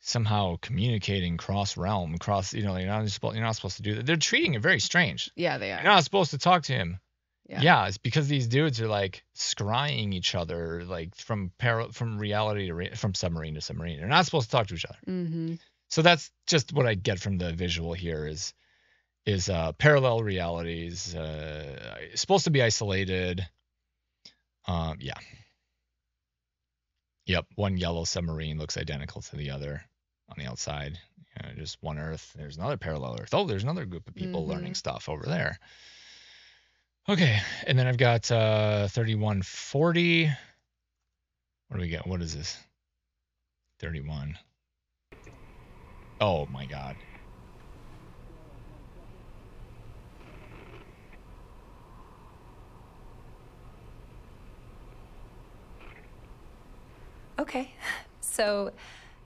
somehow communicating cross realm, cross, you know, you're not supposed, you're not supposed to do that. They're treating it very strange. Yeah, they are. You're not supposed to talk to him. Yeah. Yeah, it's because these dudes are like scrying each other, like from par- from reality to re- from submarine to submarine. They're not supposed to talk to each other. Mm-hmm. So that's just what I get from the visual here is is uh, parallel realities, uh, supposed to be isolated. Um, yeah. Yep, one yellow submarine looks identical to the other on the outside. You know, just one Earth. There's another parallel Earth. Oh, there's another group of people learning Mhm. stuff over there. Okay, and then I've got uh, 3140. What do we got? What is this? 31. Oh my god. Okay, so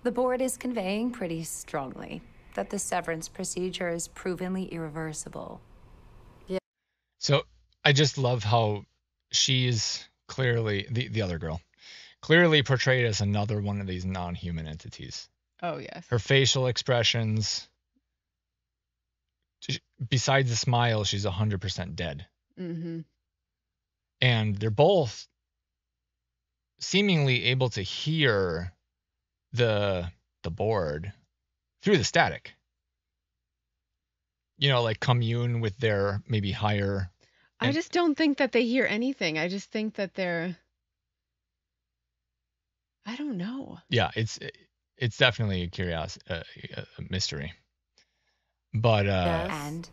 the board is conveying pretty strongly that the severance procedure is provenly irreversible. Yeah. So I just love how she's clearly the the other girl clearly portrayed as another one of these non-human entities. Oh yes. Her facial expressions besides the smile, she's 100% dead. Mm-hmm. And they're both seemingly able to hear the the board through the static. You know, like commune with their maybe higher I And- just don't think that they hear anything. I just think that they're. I don't know. yeah it's it's definitely a curiosity a, a mystery but uh And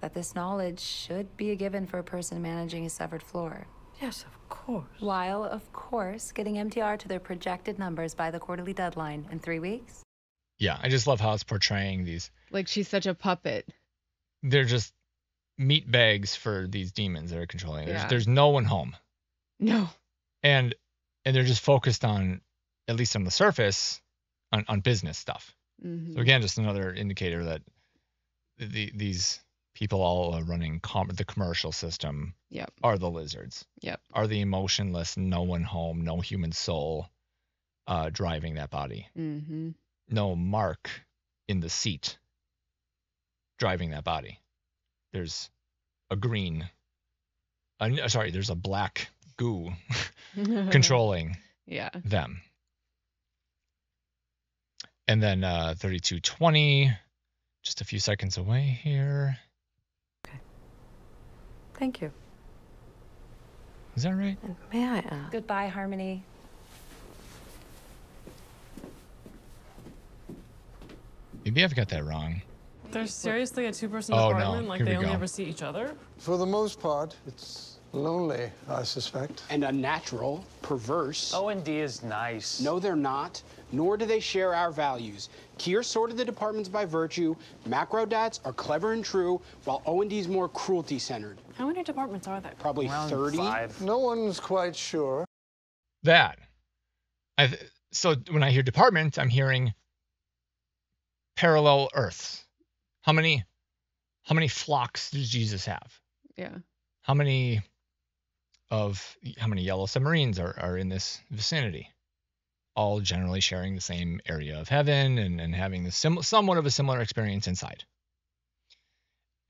that this knowledge should be a given for a person managing a severed floor. Yes, of course. While, of course, getting MDR to their projected numbers by the quarterly deadline in three weeks. yeah i just love how it's portraying these Like she's such a puppet. they're just meat bags for these demons that are controlling there's, Yeah. there's no one home No. and and they're just focused on at least on the surface on, on business stuff Mhm. so again just another indicator that the, these people all are running com- the commercial system Yep. are the lizards Yep. are the emotionless no one home no human soul uh, driving that body Mm-hmm. no mark in the seat driving that body there's a green uh, sorry there's a black goo controlling Yeah. them and then uh 3220 just a few seconds away here Okay. Thank you. is that right And may I ask? Goodbye, Harmony. maybe i've got that wrong There's seriously a two-person Oh, no. like Here they only go. ever see each other. For the most part, it's lonely, I suspect. and unnatural, perverse. O&D is nice. No, they're not, nor do they share our values. Kier sorted the departments by virtue, macro dads are clever and true, while O&D's more cruelty-centered. How many departments are there? Probably Around 30. five. No one's quite sure. that i th- so when i hear department i'm hearing parallel earths how many how many flocks does jesus have? Yeah. how many of how many yellow submarines are, are in this vicinity? All generally sharing the same area of heaven and, and having the sim- somewhat of a similar experience inside.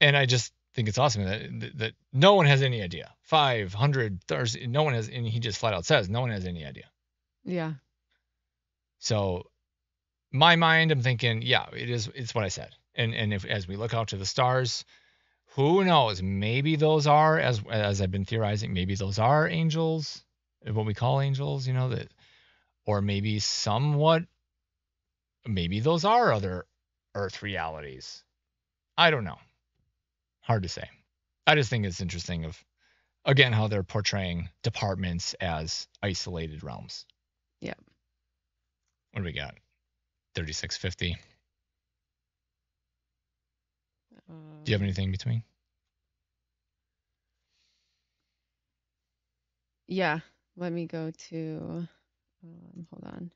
And i just think it's awesome that, that, that no one has any idea. 500 there's no one has and he just flat out says no one has any idea. Yeah. so my mind i'm thinking yeah it is it's what i said and and if as we look out to the stars who knows? Maybe those are as as i've been theorizing maybe those are angels what we call angels you know that or maybe somewhat maybe those are other earth realities. I don't know. Hard to say. I just think it's interesting of again how they're portraying departments as isolated realms. Yep. what do we got? 3650 do you have anything in between Yeah. Let me go to. Um, hold on.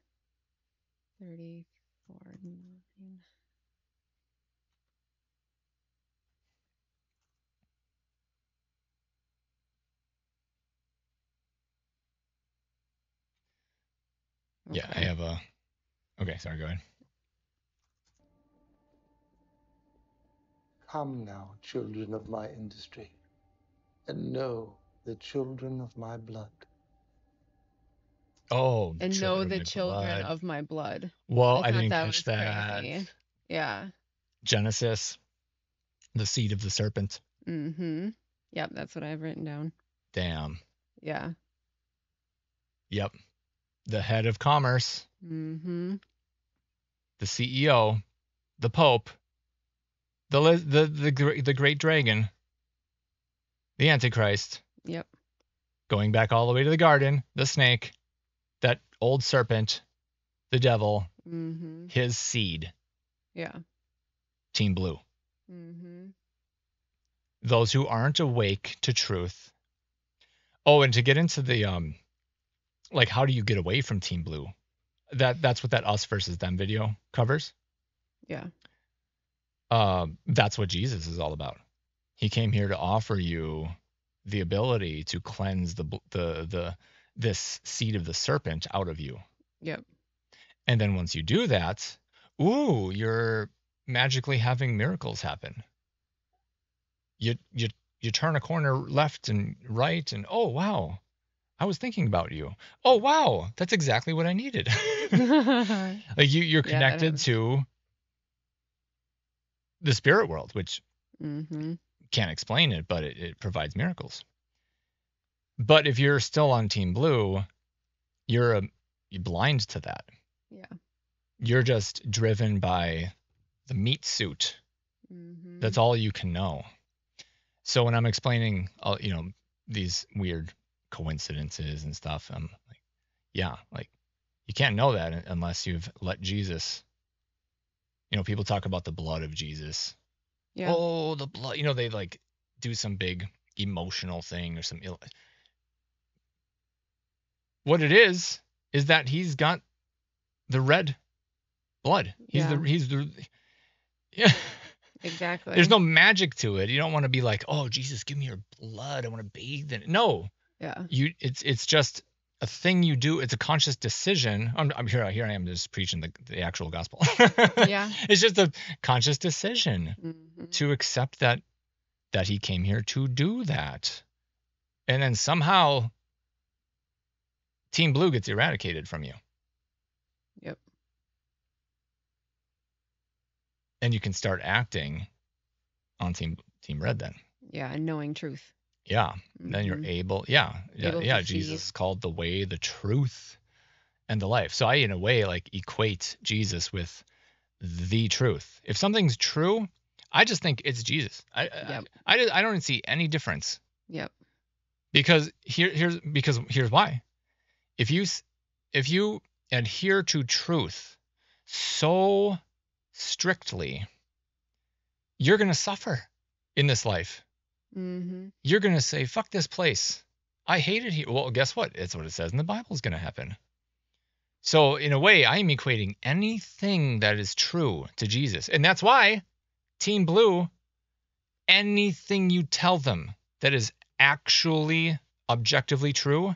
Thirty-four nine. Yeah, I have a. Okay, sorry, go ahead. Come now, children of my industry, and know the children of my blood. Oh, And know children of the children blood. of my blood. Well, I, thought didn't that catch was that. crazy. Yeah. Genesis, the seed of the serpent. Mm-hmm. Yep, that's what I've written down. Damn. Yeah. Yep. The head of commerce, Mm-hmm. the CEO, the Pope, the the the the great dragon, the Antichrist, Yep. going back all the way to the garden, the snake, that old serpent, the devil, Mm-hmm. his seed. Yeah. Team Blue. Mm-hmm. Those who aren't awake to truth. Oh, and to get into the um like how do you get away from Team Blue? That that's what that us versus them video covers. Yeah. Um that's what Jesus is all about. He came here to offer you the ability to cleanse the the the this seed of the serpent out of you. Yep. And then once you do that, ooh, you're magically having miracles happen. You you you turn a corner left and right and oh wow, I was thinking about you. Oh wow, that's exactly what I needed. like you you're Yeah, connected happens. to the spirit world, which Mm-hmm. can't explain it, but it, it provides miracles. But if you're still on Team Blue, you're, um you're blind to that. Yeah. You're just driven by the meat suit. Mm-hmm. That's all you can know. So when I'm explaining, uh, you know, these weird coincidences and stuff, I'm like, yeah, like you can't know that unless you've let Jesus. You know, people talk about the blood of Jesus. Yeah. Oh, the blood. You know, they like do some big emotional thing or some ill. What it is is that he's got the red blood. He's Yeah. the he's the yeah. Exactly. There's no magic to it. You don't want to be like, "Oh, Jesus, give me your blood. I want to bathe in it." No. Yeah. You it's it's just a thing you do. It's a conscious decision. I'm I'm here here I am just preaching the the actual gospel. Yeah. It's just a conscious decision Mhm. to accept that that he came here to do that. And then somehow Team Blue gets eradicated from you. Yep. And you can start acting on Team Team Red then. Yeah. And knowing truth. Yeah. Then you're Mhm. able, yeah, yeah, Able yeah. Jesus is called the way, the truth, and the life. So I, in a way, like equate Jesus with the truth. If something's true, I just think it's Jesus. I, Yep. I, I, I don't see any difference Yep. because here, here's because here's why. If you, if you adhere to truth so strictly, you're gonna suffer in this life Mm-hmm. you're going to say, fuck this place. I hate it here. Well, guess what? It's what it says in the Bible is going to happen. So, in a way, I am equating anything that is true to Jesus. And that's why Team Blue, anything you tell them that is actually objectively true,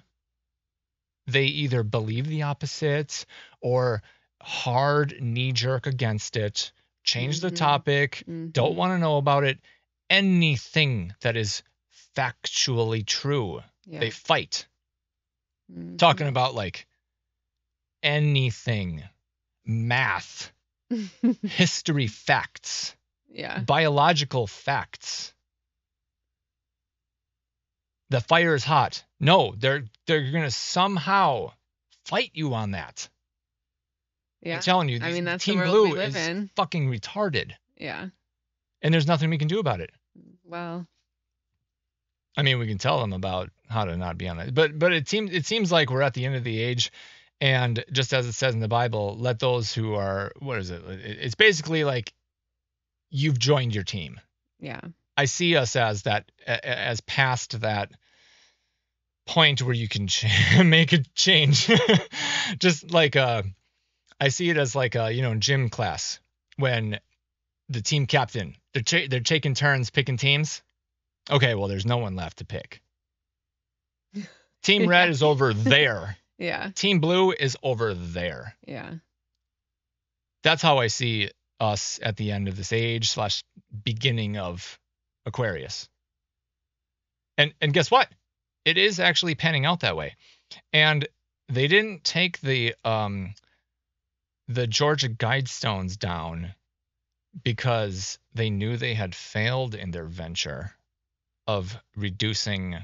they either believe the opposite or hard knee jerk against it, change the Mhm. topic, don't Mhm. want to know about it. Anything that is factually true, Yeah. they fight. Mhm. Talking about like anything, math, history facts, yeah. biological facts. The fire is hot. No, they're they're gonna somehow fight you on that. Yeah. I'm telling you, I mean, that's the Team world Blue we live is in. fucking retarded, Yeah. and there's nothing we can do about it. Well. I mean, we can tell them about how to not be on it, but but it seems it seems like we're at the end of the age, and just as it says in the Bible, let those who are what is it? It- It's basically like you've joined your team. Yeah. I see us as that as past that point where you can ch- make a change. Just like uh, I see it as like a you know, in gym class when the team captain they're ta- they're taking turns picking teams. Okay, well, there's no one left to pick. Team red is over there. Yeah. Team blue is over there. Yeah. That's how I see us at the end of this age slash beginning of Aquarius. And and guess what? It is actually panning out that way. And they didn't take the um the Georgia Guidestones down because they knew they had failed in their venture of reducing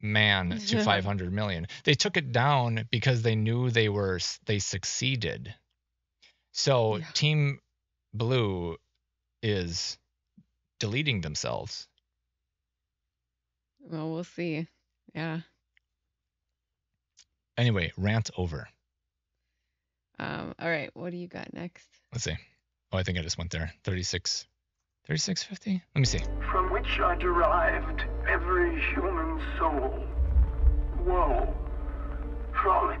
man to 500 million. They took it down because they knew they were they succeeded. So team blue is deleting themselves. Well, we'll see. Yeah. Anyway, rant over. Um. All right. What do you got next? Let's see. Oh, I think I just went there. 36, 3650. Let me see. from which I derived every human soul. Woe, frolic,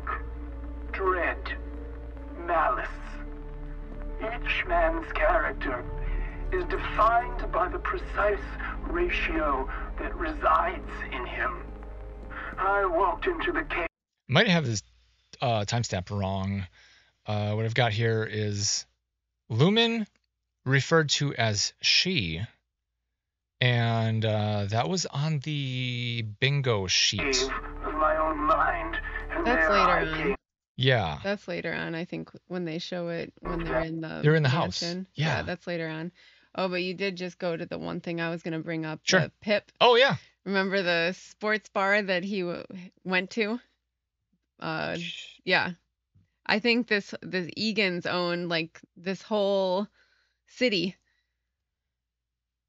dread, malice. Each man's character is defined by the precise ratio that resides in him. I walked into the cave. Might have this uh, timestamp wrong. Uh, what I've got here is Lumon referred to as she, and uh, that was on the bingo sheet. my own mind, That's later on. Yeah. That's later on, I think, when they show it when they're in the They're in the house. mansion. Yeah. that's later on. Oh, but you did just go to the one thing I was gonna bring up. Sure. The Pip. Oh yeah. Remember the sports bar that he w- went to? Uh, yeah. I think this the Eagans own like this whole city.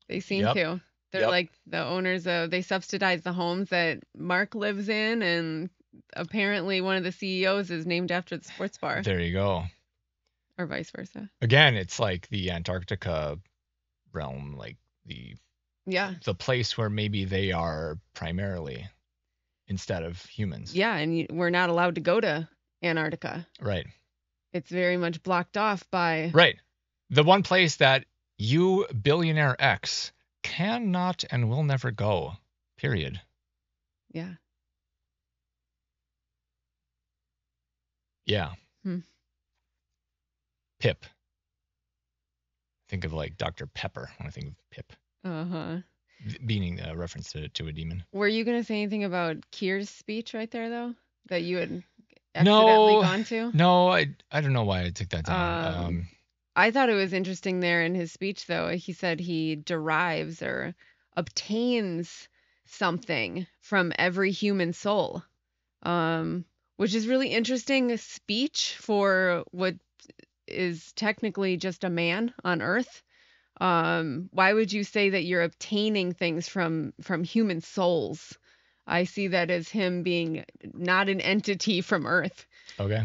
They seem Yep. to. They're Yep. like the owners of. They subsidize the homes that Mark lives in, and apparently one of the CEOs is named after the sports bar, There you go. or vice versa. Again, it's like the Antarctica realm, like the Yeah. the place where maybe they are primarily instead of humans. Yeah, and we're not allowed to go to Antarctica. Right. It's very much blocked off by. Right. The one place that you billionaire X cannot and will never go. Period. Yeah. Yeah. Hmm. Pip. Think of like Dr. Pepper when I think of Pip, Uh huh. meaning a reference to, to a demon. Were you gonna say anything about Kier's speech right there though? That you had accidentally No, gone to? no, I I don't know why I took that down. Um, Um, I thought it was interesting there in his speech though. He said he derives or obtains something from every human soul. Um, which is really interesting speech for what is technically just a man on earth. Um, why would you say that you're obtaining things from from human souls? I see that as him being not an entity from earth. okay.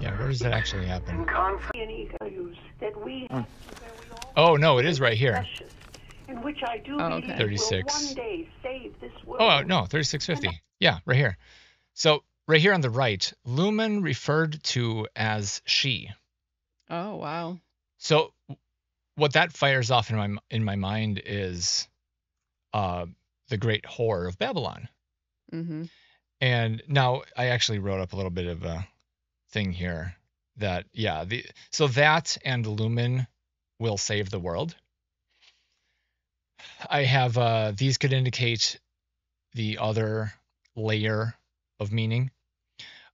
Yeah, where does that actually happen? Oh no, it is right here. in which I do Oh, okay. 36. one day save this world. Oh no, 3650. Yeah, right here. So right here on the right, Lumon referred to as she. Oh wow. So what that fires off in my in my mind is uh the great horror of Babylon. Mm-hmm. And now I actually wrote up a little bit of a thing here that yeah, the so that and Lumon will save the world. I have uh these could indicate the other layer of meaning.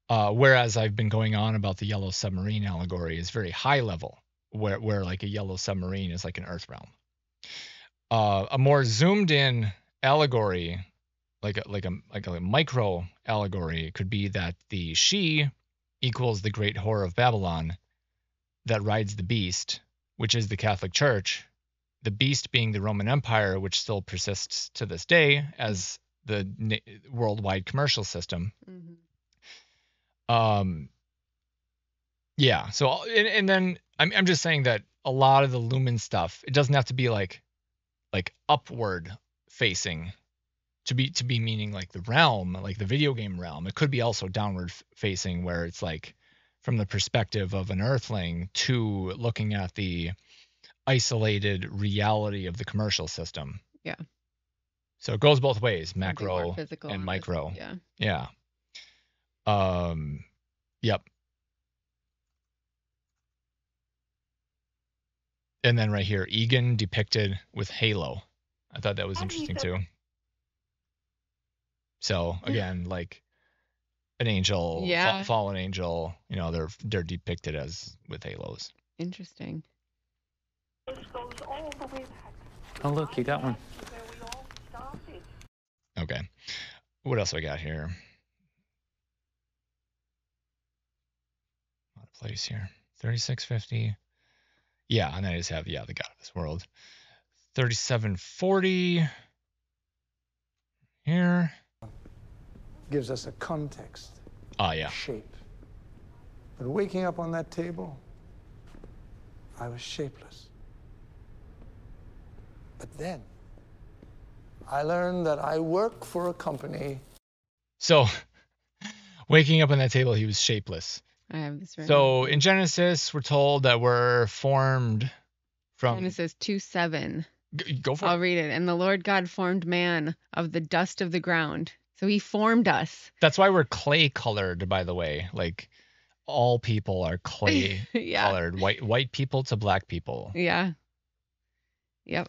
Uh, whereas I've been going on about the yellow submarine allegory is very high level, where where like a yellow submarine is like an Earth realm. Uh, a more zoomed in allegory, like a like a like a micro allegory, could be that the she equals the great whore of Babylon that rides the beast, which is the Catholic Church. The beast being the Roman Empire, which still persists to this day as the na- worldwide commercial system. Um, yeah. So and, and then I'm I'm just saying that a lot of the Lumon stuff, it doesn't have to be like like upward facing to be to be meaning like the realm, like the video game realm. It could be also downward f- facing where it's like from the perspective of an earthling to looking at the isolated reality of the commercial system. Yeah. So it goes both ways, macro and this- micro. Yeah. Yeah. Um yep. And then right here, Eagan depicted with halo. I thought that was interesting too. So again, like an angel, fa- fallen angel, you know, they're they're depicted as with halos. Interesting. Oh, look, you got one. Okay. What else I got here? Out of place here. 3650. Yeah, and then I just have, yeah, the God of this world. 3740. Here. Gives us a context, Oh, yeah. shape. But waking up on that table, I was shapeless. But then, I learned that I work for a company. So, waking up on that table, he was shapeless. I have this right. So in Genesis, we're told that we're formed from. Genesis 2 7. G- go for it. I'll read it. And the Lord God formed man of the dust of the ground. So he formed us. That's why we're clay colored, by the way. Like all people are clay Yeah. colored. White white people to black people. Yeah. Yep.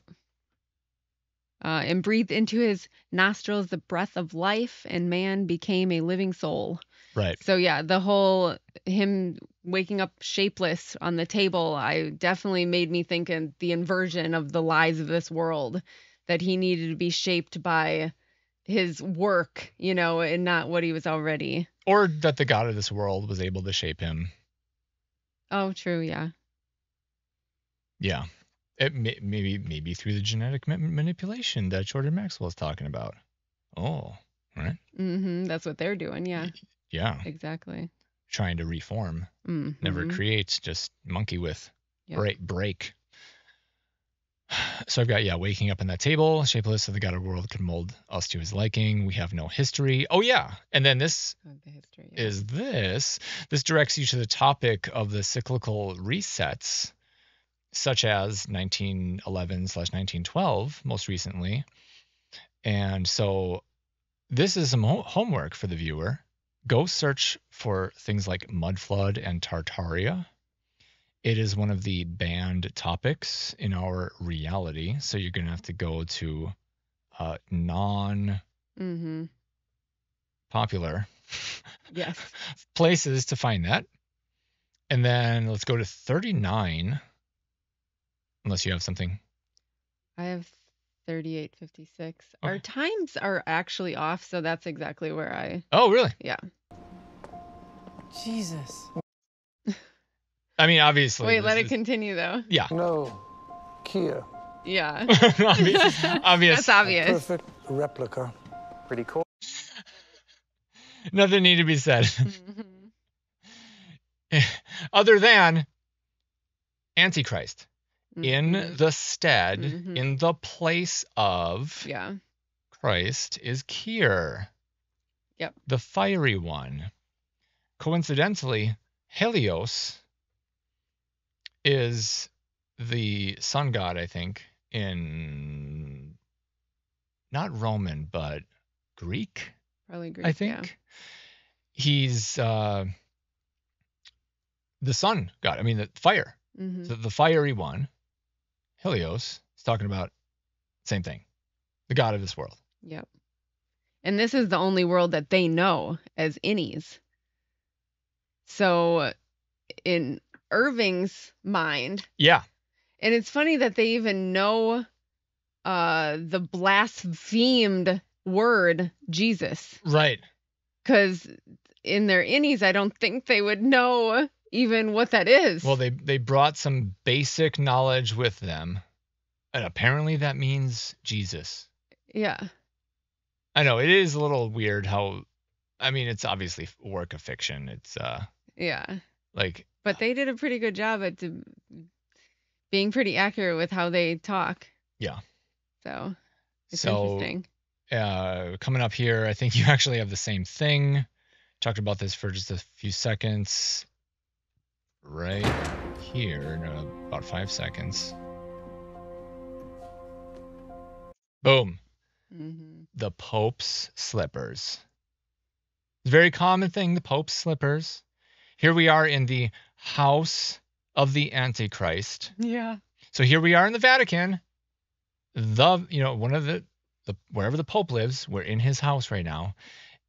Uh, and breathed into his nostrils the breath of life, and man became a living soul. Right. So yeah, the whole him waking up shapeless on the table, I definitely made me think of the inversion of the lies of this world, that he needed to be shaped by his work, you know, and not what he was already. Or that the God of this world was able to shape him. Oh, true, yeah. Yeah. It may, maybe maybe through the genetic ma- manipulation that Jordan Maxwell is talking about. Oh, right. hmm That's what they're doing, yeah. Yeah. Exactly. Trying to reform. Never Mhm. create, just monkey with. Yep. Break break. So I've got yeah, waking up on that table, shapeless so the God of the world could mold us to his liking. We have no history. Oh yeah. And then this The history. yeah. is this. This directs you to the topic of the cyclical resets, such as 1911 slash 1912, most recently. And so this is some ho- homework for the viewer. Go search for things like mud flood and Tartaria. It is one of the banned topics in our reality. So you're going to have to go to uh, non Mm-hmm. popular Yes. places to find that. And then let's go to 39. Unless you have something. I have 3856. Our times are actually off, so that's exactly where I. Oh, really? Yeah. Jesus. I mean, obviously. Wait, this let it continue though. Yeah. No, Kier. Yeah. obvious. obvious. That's obvious. Perfect replica. Pretty cool. Nothing need to be said. Mm-hmm. Other than Antichrist in Mhm. the stead, Mhm. in the place of Yeah. Christ is Kier. Yep. The fiery one. Coincidentally, Helios is the sun god, I think, in not Roman, but Greek, Probably Greek. I think. He's uh, the sun god. I mean, the fire. Yeah. hmm The, the fiery one, Helios, is talking about same thing. The god of this world. Yep. And this is the only world that they know as innies. So, in Irving's mind, Yeah. and it's funny that they even know uh, the blasphemed word Jesus, Right. because in their innies, I don't think they would know even what that is. Well, they they brought some basic knowledge with them, and apparently that means Jesus. yeah. I know it is a little weird how, I mean, it's obviously a work of fiction. It's uh Yeah. like But they did a pretty good job at d- being pretty accurate with how they talk. yeah. So it's So- interesting. Uh, coming up here, I think you actually have the same thing. Talked about this for just a few seconds. Right here, in about five seconds. Boom. hmm the Pope's slippers. It's a very common thing, the Pope's slippers. Here we are in the house of the Antichrist. Yeah. So here we are in the Vatican. The you know, one of the the wherever the Pope lives, we're in his house right now.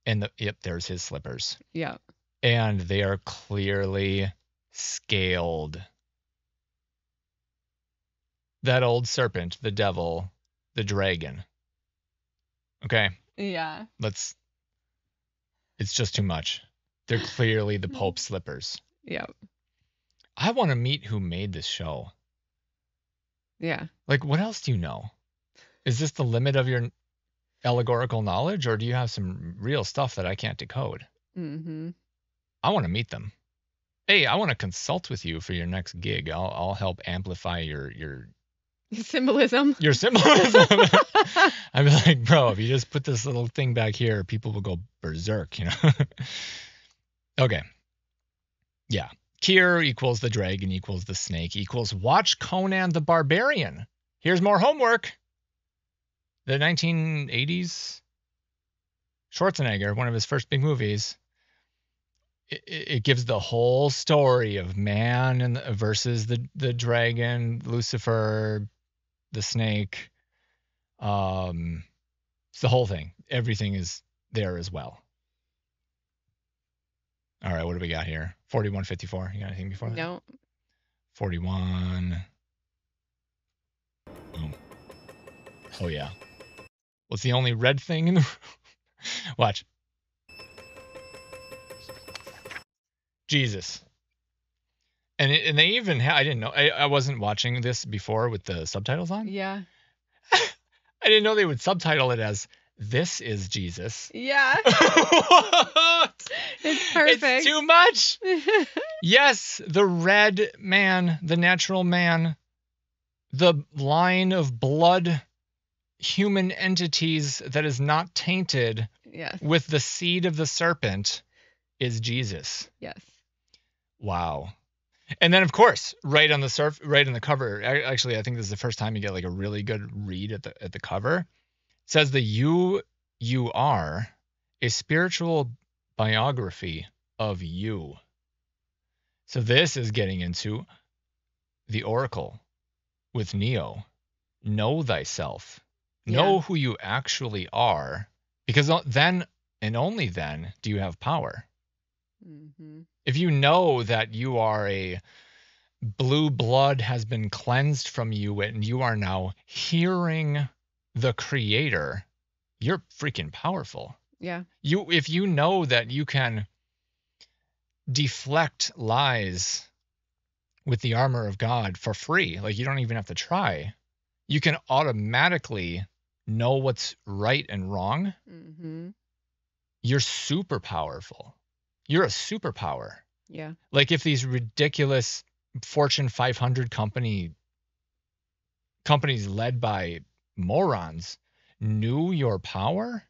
And the yep, there's his slippers. Yeah. And they are clearly scaled. That old serpent, the devil, the dragon. Okay Yeah. let's it's just too much they're clearly the pope's slippers Yep. i want to meet who made this show Yeah. like what else do you know is this the limit of your allegorical knowledge or do you have some real stuff that i can't decode Mm-hmm. i want to meet them hey, I want to consult with you for your next gig. I'll I'll help amplify your your Symbolism. your symbolism. I'd be like, bro, if you just put this little thing back here, people will go berserk, you know. okay. Yeah. Kier equals the dragon equals the snake equals watch Conan the Barbarian. Here's more homework. The 1980s Schwarzenegger, one of his first big movies, it, it gives the whole story of man and versus the the dragon, Lucifer, the snake. Um, it's the whole thing. Everything is there as well. All right, what do we got here? 4154. You got anything before that? No. 41. Boom. Oh yeah. What's the only red thing in the room? Watch. Jesus. And it, and they even ha- I didn't know I, I wasn't watching this before with the subtitles on. Yeah. I didn't know they would subtitle it as "This is Jesus." Yeah. It's perfect. It's too much. yes, the red man, the natural man, the line of blood human entities that is not tainted yes. with the seed of the serpent is Jesus. Yes. Wow. And then of course, right on the surf right on the cover, actually I think this is the first time you get like a really good read at the at the cover. It says the you you are a spiritual biography of you. So this is getting into the oracle with Neo. Know thyself. Know who you actually are because then and only then do you have power. Mm-hmm. If you know that you are a blue blood has been cleansed from you and you are now hearing the creator, you're freaking powerful. Yeah. You if you know that you can deflect lies with the armor of God for free, like you don't even have to try. You can automatically know what's right and wrong. Mm-hmm. You're super powerful. You're a superpower. Yeah. Like if these ridiculous Fortune 500 company companies led by morons knew your power,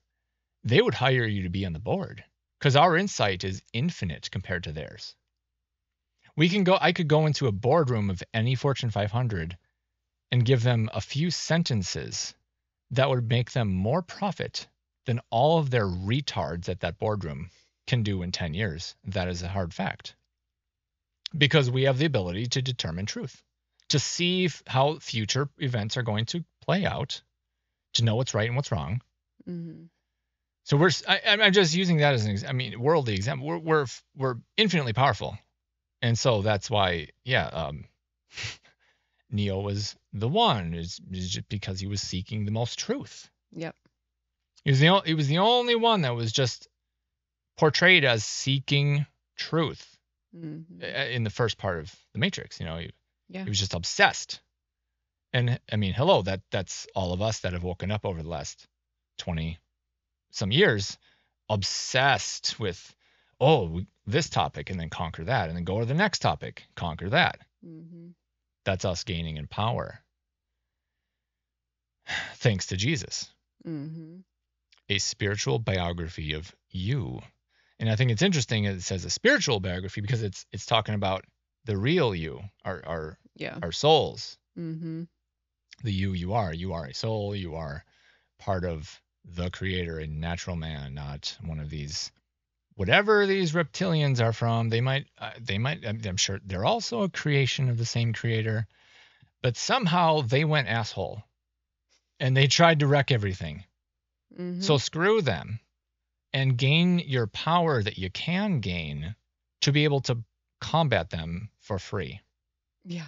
they would hire you to be on the board because our insight is infinite compared to theirs. We can go I could go into a boardroom of any Fortune 500 and give them a few sentences that would make them more profit than all of their retards at that boardroom can do in 10 years. That is a hard fact. Because we have the ability to determine truth, to see f- how future events are going to play out, to know what's right and what's wrong. Mm-hmm. So we're I, am just using that as an I mean worldly example. We're we're we're infinitely powerful, and so that's why yeah, um, Neo was the one is, just because he was seeking the most truth. Yep. He was the o- he was the only one that was just portrayed as seeking truth Mm-hmm. uh, in the first part of the Matrix. You know, he, Yeah. he was just obsessed. And I mean, hello, that that's all of us that have woken up over the last 20 some years obsessed with oh, this topic and then conquer that and then go to the next topic, conquer that. Mm-hmm. That's us gaining in power. Thanks to Jesus Mm-hmm. a spiritual biography of you. And I think it's interesting it says a spiritual biography because it's it's talking about the real you, our our Yeah. our souls, Mm-hmm. the you you are. You are a soul, you are part of the creator, a natural man, not one of these whatever these reptilians are from. They might uh, they might I'm, I'm sure they're also a creation of the same creator, but somehow they went asshole. And they tried to wreck everything. Mm-hmm. So screw them and gain your power that you can gain to be able to combat them for free yeah.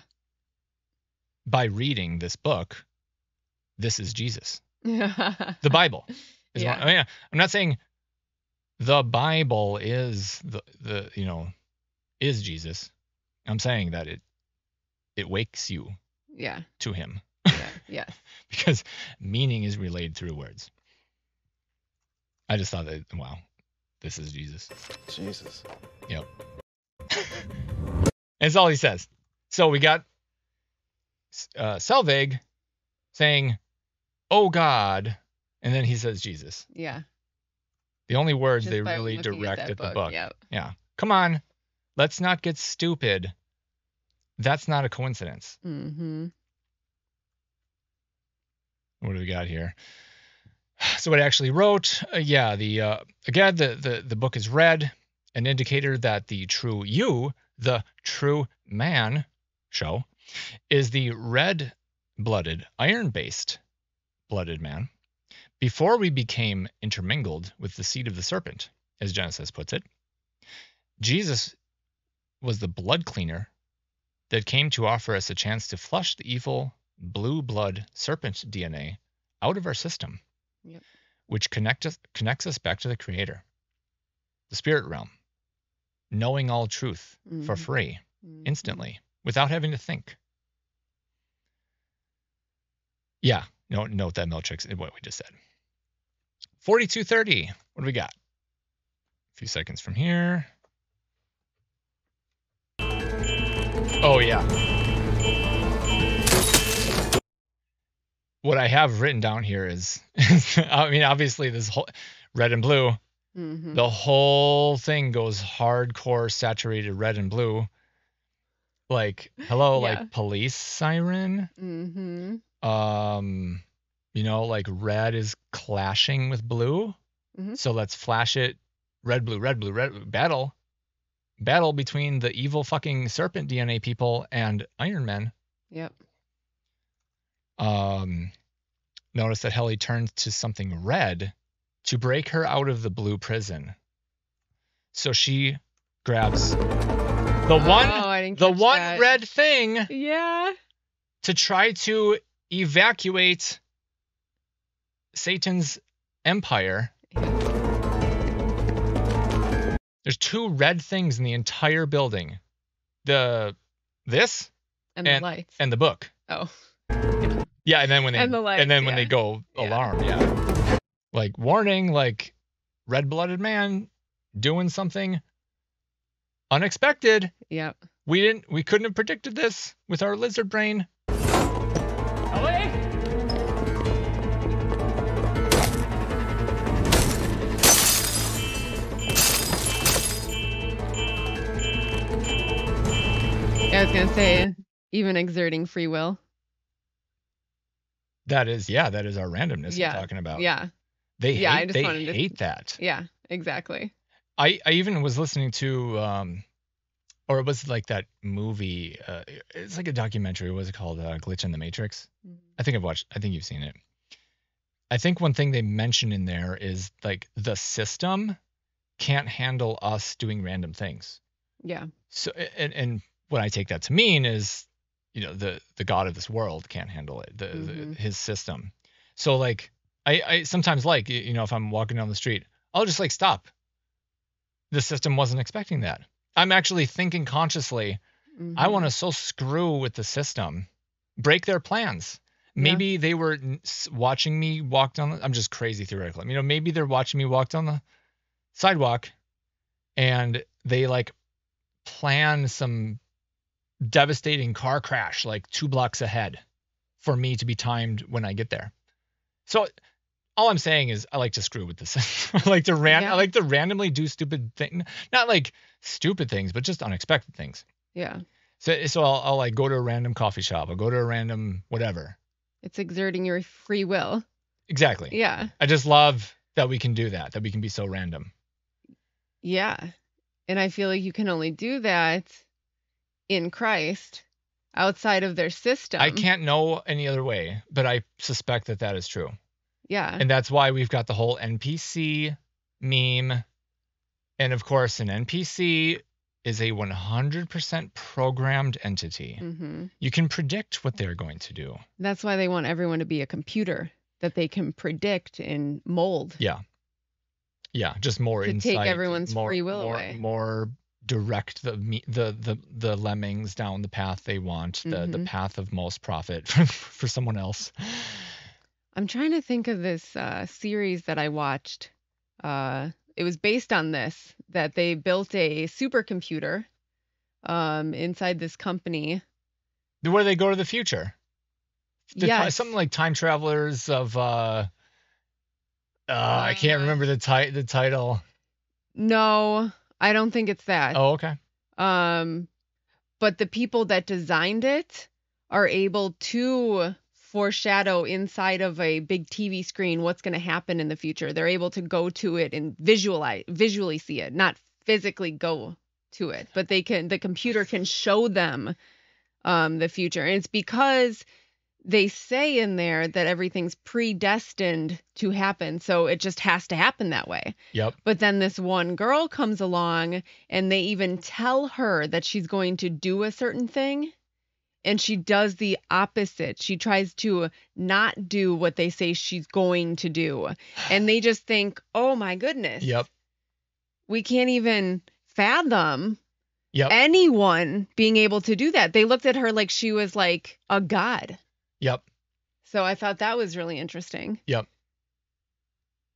by reading this book. This is Jesus. Yeah. The Bible is Yeah. one. I mean, I'm not saying the Bible is the the you know is Jesus. I'm saying that it it wakes you yeah. to him Yeah. Yes. because meaning is relayed through words. I just thought that wow, this is Jesus. Jesus. Yep. And that's all he says. So we got uh, Selvig saying, "Oh God," and then he says Jesus. Yeah. The only words Just they really looking at direct at the book, book. yep. Yeah. Come on. Let's not get stupid. That's not a coincidence. Mm-hmm. What do we got here? So what I actually wrote, uh, yeah, the uh, again the, the the book is red, an indicator that the true you, the true man, show, is the red-blooded, iron-based blooded man. Before we became intermingled with the seed of the serpent, as Genesis puts it, Jesus was the blood cleaner that came to offer us a chance to flush the evil blue blood serpent DNA out of our system, Yep. which connect us, connects us back to the Creator, the spirit realm, knowing all truth for Mhm. free, Mhm. instantly, without having to think. Yeah, no, note that Milchick's what we just said. 4230. What do we got? A few seconds from here. Oh, yeah. What I have written down here is, I mean, obviously, this whole red and blue, Mhm. the whole thing goes hardcore saturated red and blue. Like, hello, Yeah. like police siren. Mm-hmm. Um, you know, like red is clashing with blue. Mhm. So let's flash it red, blue, red, blue, red battle. Battle between the evil fucking serpent DNA people and Iron Man. Yep. Um, notice that Helly turns to something red to break her out of the blue prison. So she grabs the one, Oh, the one that. red thing Yeah. to try to evacuate Satan's empire. There's two red things in the entire building. The this And the lights. and the book. Oh. Yeah, and then when they And the lights, then when they go alarm, yeah. Like warning, like red-blooded man doing something unexpected. Yep. We didn't we couldn't have predicted this with our lizard brain. Yeah, I was gonna say even exerting free will. That is, yeah, that is our randomness yeah. I'm talking about. Yeah. They yeah, I hate, just they wanted to hate that. Yeah, exactly. I, I even was listening to um or it was like that movie uh, it's like a documentary what was it called uh, glitch in the matrix i think i've watched i think you've seen it i think one thing they mention in there is like the system can't handle us doing random things Yeah. so and, and what i take that to mean is you know the the god of this world can't handle it the, Mhm. the his system. So like i i sometimes like you know if i'm walking down the street i'll just like stop. The system wasn't expecting that. I'm actually thinking consciously i Mhm. want to so screw with the system break their plans. Maybe they were watching me walk down the, i'm just crazy theoretical you know maybe they're watching me walk down the sidewalk and they like plan some devastating car crash like two blocks ahead for me to be timed when I get there. So all I'm saying is I like to screw with this. I like to ran Yeah. I like to randomly do stupid thing, not like stupid things, but just unexpected things. Yeah. So so I'll, I'll like go to a random coffee shop. I'll go to a random whatever. It's exerting your free will. Exactly. Yeah. I just love that we can do that. That we can be so random. Yeah. And I feel like you can only do that in Christ outside of their system. I can't know any other way, but I suspect that that is true. Yeah. And that's why we've got the whole NPC meme. And of course, an NPC is a 100% programmed entity. hmm You can predict what they're going to do. That's why they want everyone to be a computer that they can predict and mold. Yeah. Yeah, just more To insight. take everyone's more, free will more, away. More direct the the the the lemmings down the path they want, the the Mhm. path of most profit for, for someone else. I'm trying to think of this uh, series that I watched. Uh, it was based on this that they built a supercomputer um, inside this company. The where they go to the future. The ti- Yes. something like time travelers of uh, uh I can't remember the ti- the title. No, I don't think it's that. Oh, okay. Um, but the people that designed it are able to foreshadow inside of a big TV screen what's going to happen in the future. They're able to go to it and visualize, visually see it, not physically go to it, but they can. The computer can show them um, the future, and it's because they say in there that everything's predestined to happen, so it just has to happen that way. Yep. But then this one girl comes along and they even tell her that she's going to do a certain thing. And she does the opposite. She tries to not do what they say she's going to do. And they just think, oh my goodness, Yep. we can't even fathom Yep. anyone being able to do that. They looked at her like she was like a god. Yep. So I thought that was really interesting Yep.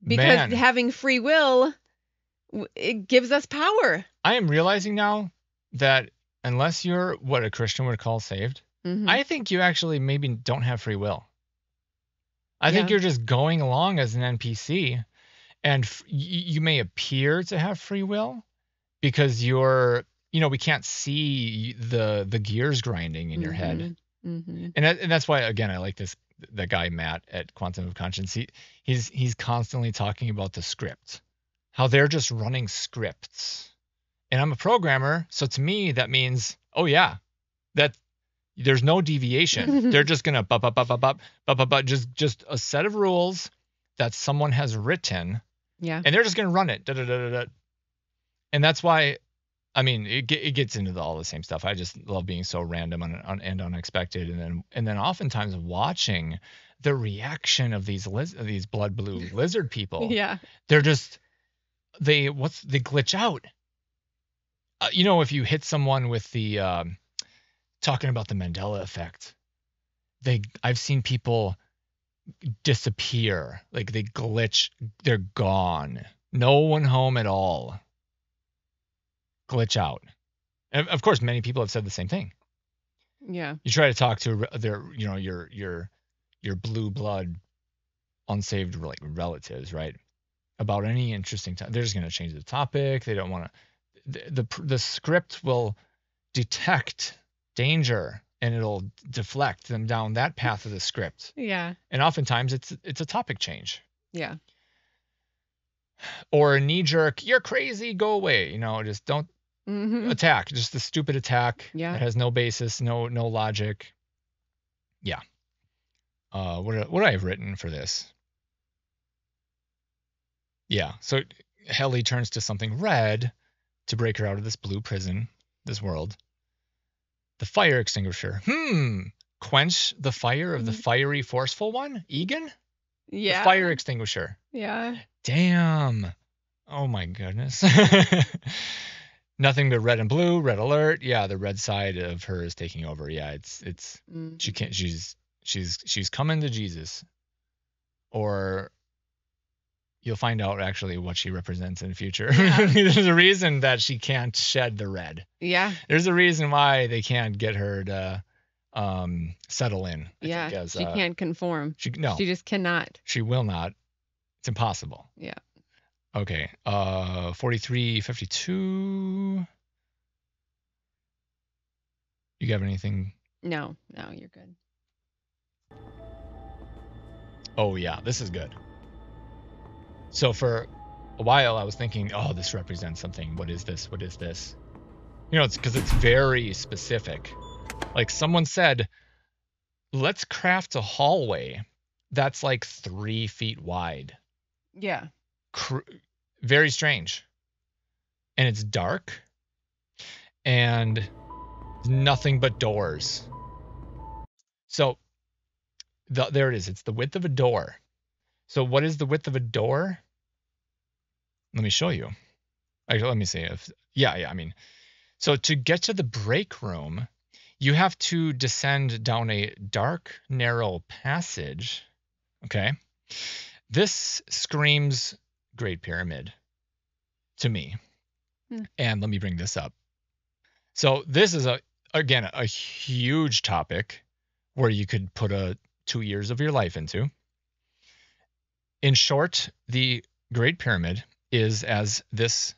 because Man. having free will, it gives us power. I am realizing now that unless you're what a Christian would call saved, Mhm. I think you actually maybe don't have free will. I think you're just going along as an NPC, and f- you may appear to have free will because you're, you know, we can't see the the gears grinding in your head, Mm-hmm. and that, and that's why again I like this the guy Matt at Quantum of Conscience. He he's he's constantly talking about the script, how they're just running scripts, and I'm a programmer, so to me that means oh yeah, that there's no deviation. they're just gonna bup bup bup bup bup bup bup bup just just a set of rules that someone has written, Yeah. and they're just gonna run it. Da, da, da, da, da. And that's why, I mean, it it gets into the, all the same stuff. I just love being so random and, and unexpected, and then and then oftentimes watching the reaction of these liz- these blood blue lizard people. Yeah. They're just they what's they glitch out. Uh, you know, if you hit someone with the um, talking about the Mandela effect, they I've seen people disappear, like they glitch, they're gone. No one home at all. Glitch out. And of course, many people have said the same thing. Yeah. You try to talk to their, you know, your your your blue blood unsaved like relatives, right? About any interesting time, they're just going to change the topic. They don't want to. The, the the script will detect danger and it'll deflect them down that path of the script. Yeah. And oftentimes it's it's a topic change Yeah. or a knee jerk. You're crazy. Go away. You know, just don't Mhm. attack. Just a stupid attack. Yeah. That has no basis, no no logic. Yeah. Uh, what what I have written for this? Yeah. So Helly turns to something red to break her out of this blue prison, this world. The fire extinguisher. Hmm. Quench the fire of the fiery, forceful one, Eagan. Yeah. The fire extinguisher. Yeah. Damn. Oh my goodness. Nothing but red and blue, red alert. Yeah, the red side of her is taking over. Yeah, it's it's Mm. she can't she's she's she's coming to Jesus. Or you'll find out actually what she represents in the future. There's a reason that she can't shed the red. Yeah. There's a reason why they can't get her to um settle in. I Yeah. think, as, she uh, can't conform. She no. She just cannot. She will not. It's impossible. Yeah. Okay. Uh 4352. You have anything? No. No, you're good. Oh yeah, this is good. So for a while I was thinking, oh, this represents something. What is this? What is this? You know, it's because it's very specific. Like someone said, let's craft a hallway that's like three feet wide. Yeah. Cr- very strange. And it's dark and nothing but doors. So the, there it is. It's the width of a door. So what is the width of a door? Let me show you. Actually, let me see if yeah, yeah, I mean. So to get to the break room, you have to descend down a dark, narrow passage. Okay. This screams Great Pyramid to me. Hmm. And let me bring this up. So this is a again a huge topic where you could put a two years of your life into. In short, the Great Pyramid is, as this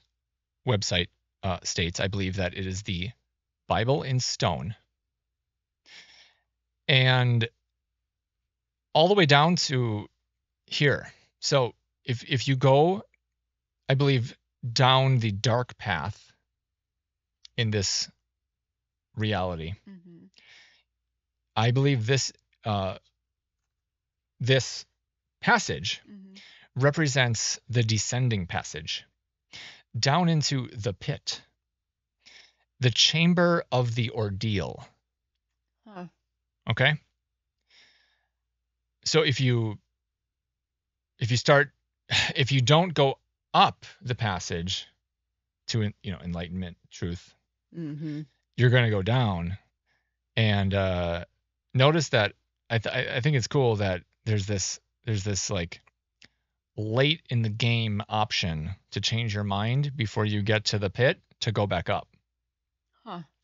website uh, states, I believe that it is the Bible in stone, and all the way down to here. So if if you go, I believe down the dark path in this reality. I believe this uh, this passage represents the descending passage down into the pit, the chamber of the ordeal. Huh. Okay. So if you if you start if you don't go up the passage to you know enlightenment truth Mm-hmm. you're going to go down and uh notice that I, th- I think it's cool that there's this there's this like late in the game option to change your mind before you get to the pit to go back up.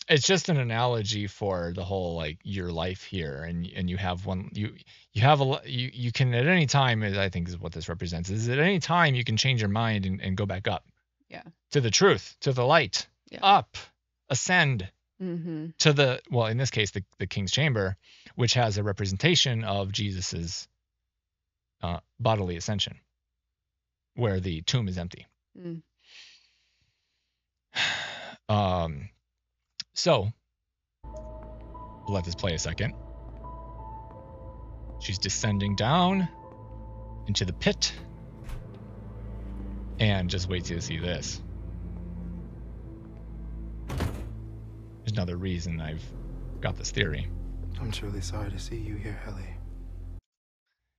It's just an analogy for the whole like your life here and and you have one you you have a you you can at any time i think is what this represents is at any time you can change your mind and, and go back up Yeah. to the truth to the light Yeah. up ascend Mm-hmm. to the well in this case the, the king's chamber which has a representation of jesus's uh, bodily ascension where the tomb is empty Mm. um so we'll let this play a second she's descending down into the pit and just wait till you see this there's another reason i've got this theory I'm truly sorry to see you here, Helly.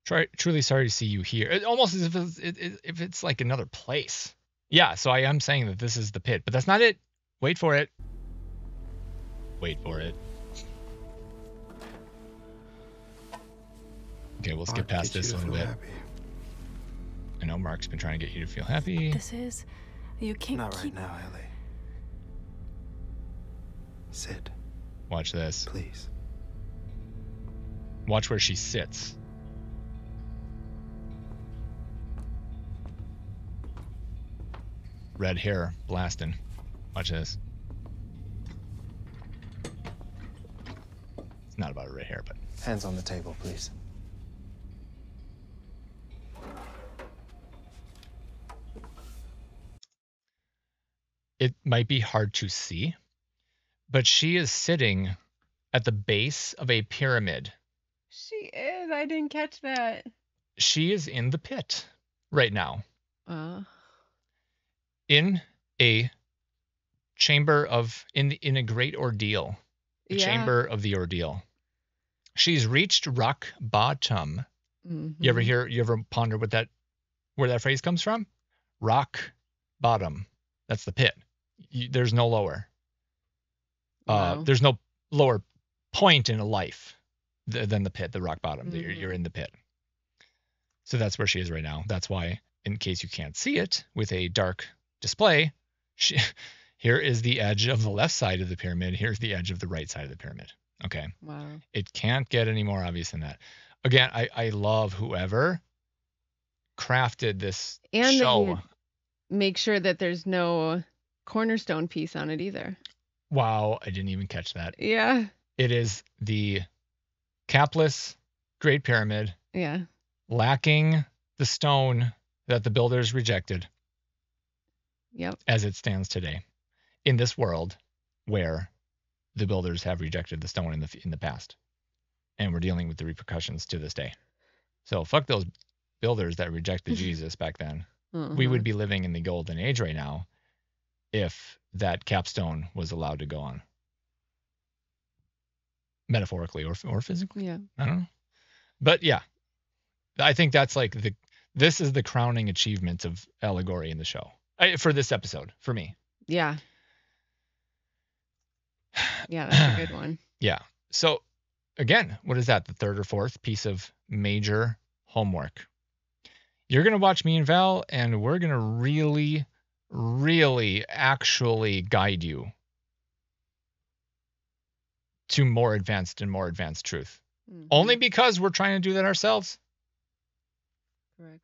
Try, truly sorry to see you here. It, almost as if it's, it, it, if it's like another place. Yeah, so I am saying that this is the pit, but that's not it. Wait for it. Wait for it. Okay, we'll skip Hard past this a little bit. happy. I know Mark's been trying to get you to feel happy. This is. You can't Not right keep. now, Helly. Sit, Watch this. please. Watch where she sits. Red hair blasting. Watch this. It's not about her red hair, but Hands on the table, please. it might be hard to see, but she is sitting at the base of a pyramid. She is. I didn't catch that. She is in the pit right now, Uh, in a chamber of in in a great ordeal, the Yeah. chamber of the ordeal. She's reached rock bottom. You ever mhm. hear? You ever ponder what that where that phrase comes from? Rock bottom. That's the pit. You, there's no lower. Uh, Wow. there's no lower point in a life th- than the pit, the rock bottom. You're, Mhm. you're in the pit. So that's where she is right now. That's why, in case you can't see it with a dark display, she, here is the edge of the left side of the pyramid. Here's the edge of the right side of the pyramid. Okay. Wow. It can't get any more obvious than that. Again, I, I love whoever crafted this And show. make sure that there's no cornerstone piece on it either. Wow, I didn't even catch that. Yeah. It is the capless Great Pyramid Yeah. lacking the stone that the builders rejected Yep. as it stands today in this world where the builders have rejected the stone in the in the past and we're dealing with the repercussions to this day. So fuck those builders that rejected Jesus back then. We Mhm. would be living in the golden age right now if that capstone was allowed to go on. Metaphorically or or physically. Yeah. I don't know. But yeah, I think that's like the this is the crowning achievement of allegory in the show I, for this episode for me. Yeah. Yeah, that's a good one. Yeah. So again, what is that? The third or fourth piece of major homework. You're gonna watch me and Val, and we're gonna really, really, actually guide you to more advanced and more advanced truth. Mhm. Only because we're trying to do that ourselves. Correct.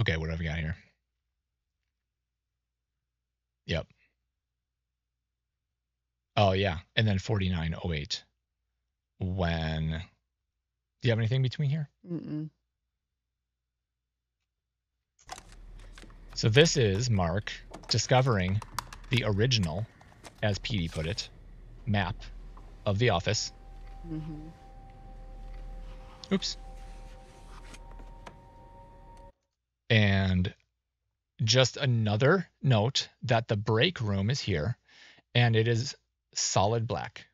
Okay, what have we got here? Yep. Oh yeah, and then 4908 when Do you have anything between here? Mm-mm. So this is Mark discovering the original, as Petey put it, map of the office. Mm-hmm. Oops. And just another note that the break room is here and it is solid black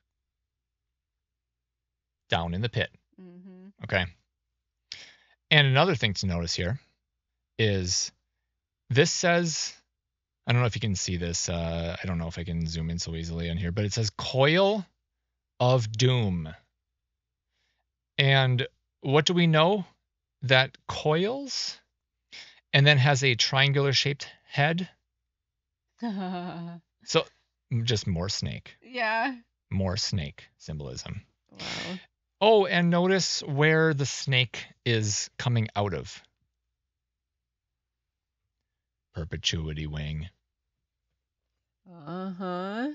down in the pit. Mm-hmm. Okay. And another thing to notice here is this says, I don't know if you can see this. Uh, I don't know if I can zoom in so easily on here, but it says Coil of Doom. And what do we know? That coils and then has a triangular shaped head. So just more snake, yeah. more snake symbolism. Wow. Oh, and notice where the snake is coming out of. Perpetuity wing. Uh huh.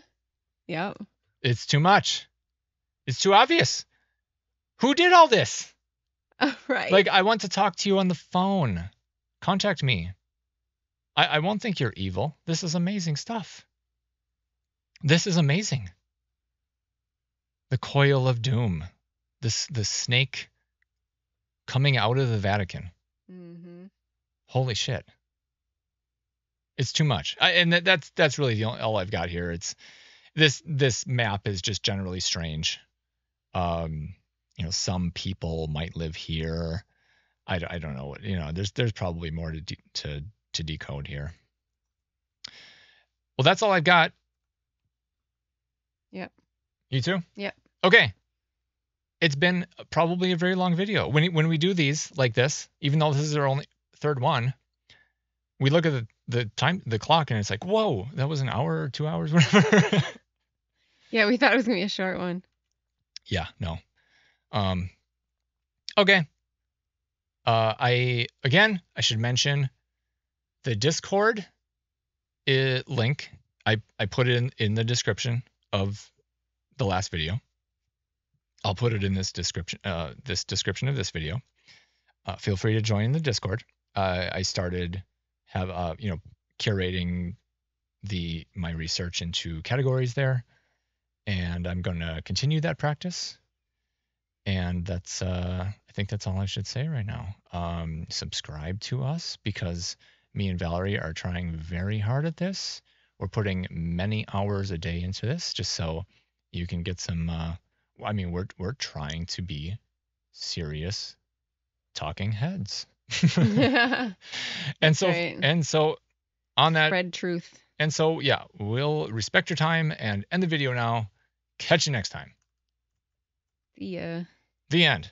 Yep. It's too much. It's too obvious. Who did all this? right. Like, I want to talk to you on the phone. Contact me. I, I won't think you're evil. This is amazing stuff. This is amazing. The coil of doom. This the snake coming out of the Vatican. Mm-hmm. Holy shit. It's too much. I, and that, that's that's really the only, all I've got here. It's this this map is just generally strange. Um, you know, some people might live here. I, I don't know what you know. There's there's probably more to de- to to decode here. Well, that's all I've got. Yep. You too. Yep. Okay. It's been probably a very long video. When when we do these like this, even though this is our only third one, we look at the, the time the clock and it's like, whoa, that was an hour or two hours, whatever. Yeah, we thought it was gonna be a short one. yeah, no. Um okay. Uh I again I should mention the Discord i- link. I, I put it in, in the description of the last video. I'll put it in this description uh this description of this video. Uh, feel free to join the Discord. Uh, I started have uh you know curating the my research into categories there and I'm going to continue that practice. And that's uh I think that's all I should say right now. Um subscribe to us because me and Valerie are trying very hard at this. We're putting many hours a day into this just so you can get some uh I mean we're we're trying to be serious talking heads. yeah. and so right. and so on that Spread truth. and so, yeah, we'll respect your time and end the video now. Catch you next time. Ya. The end.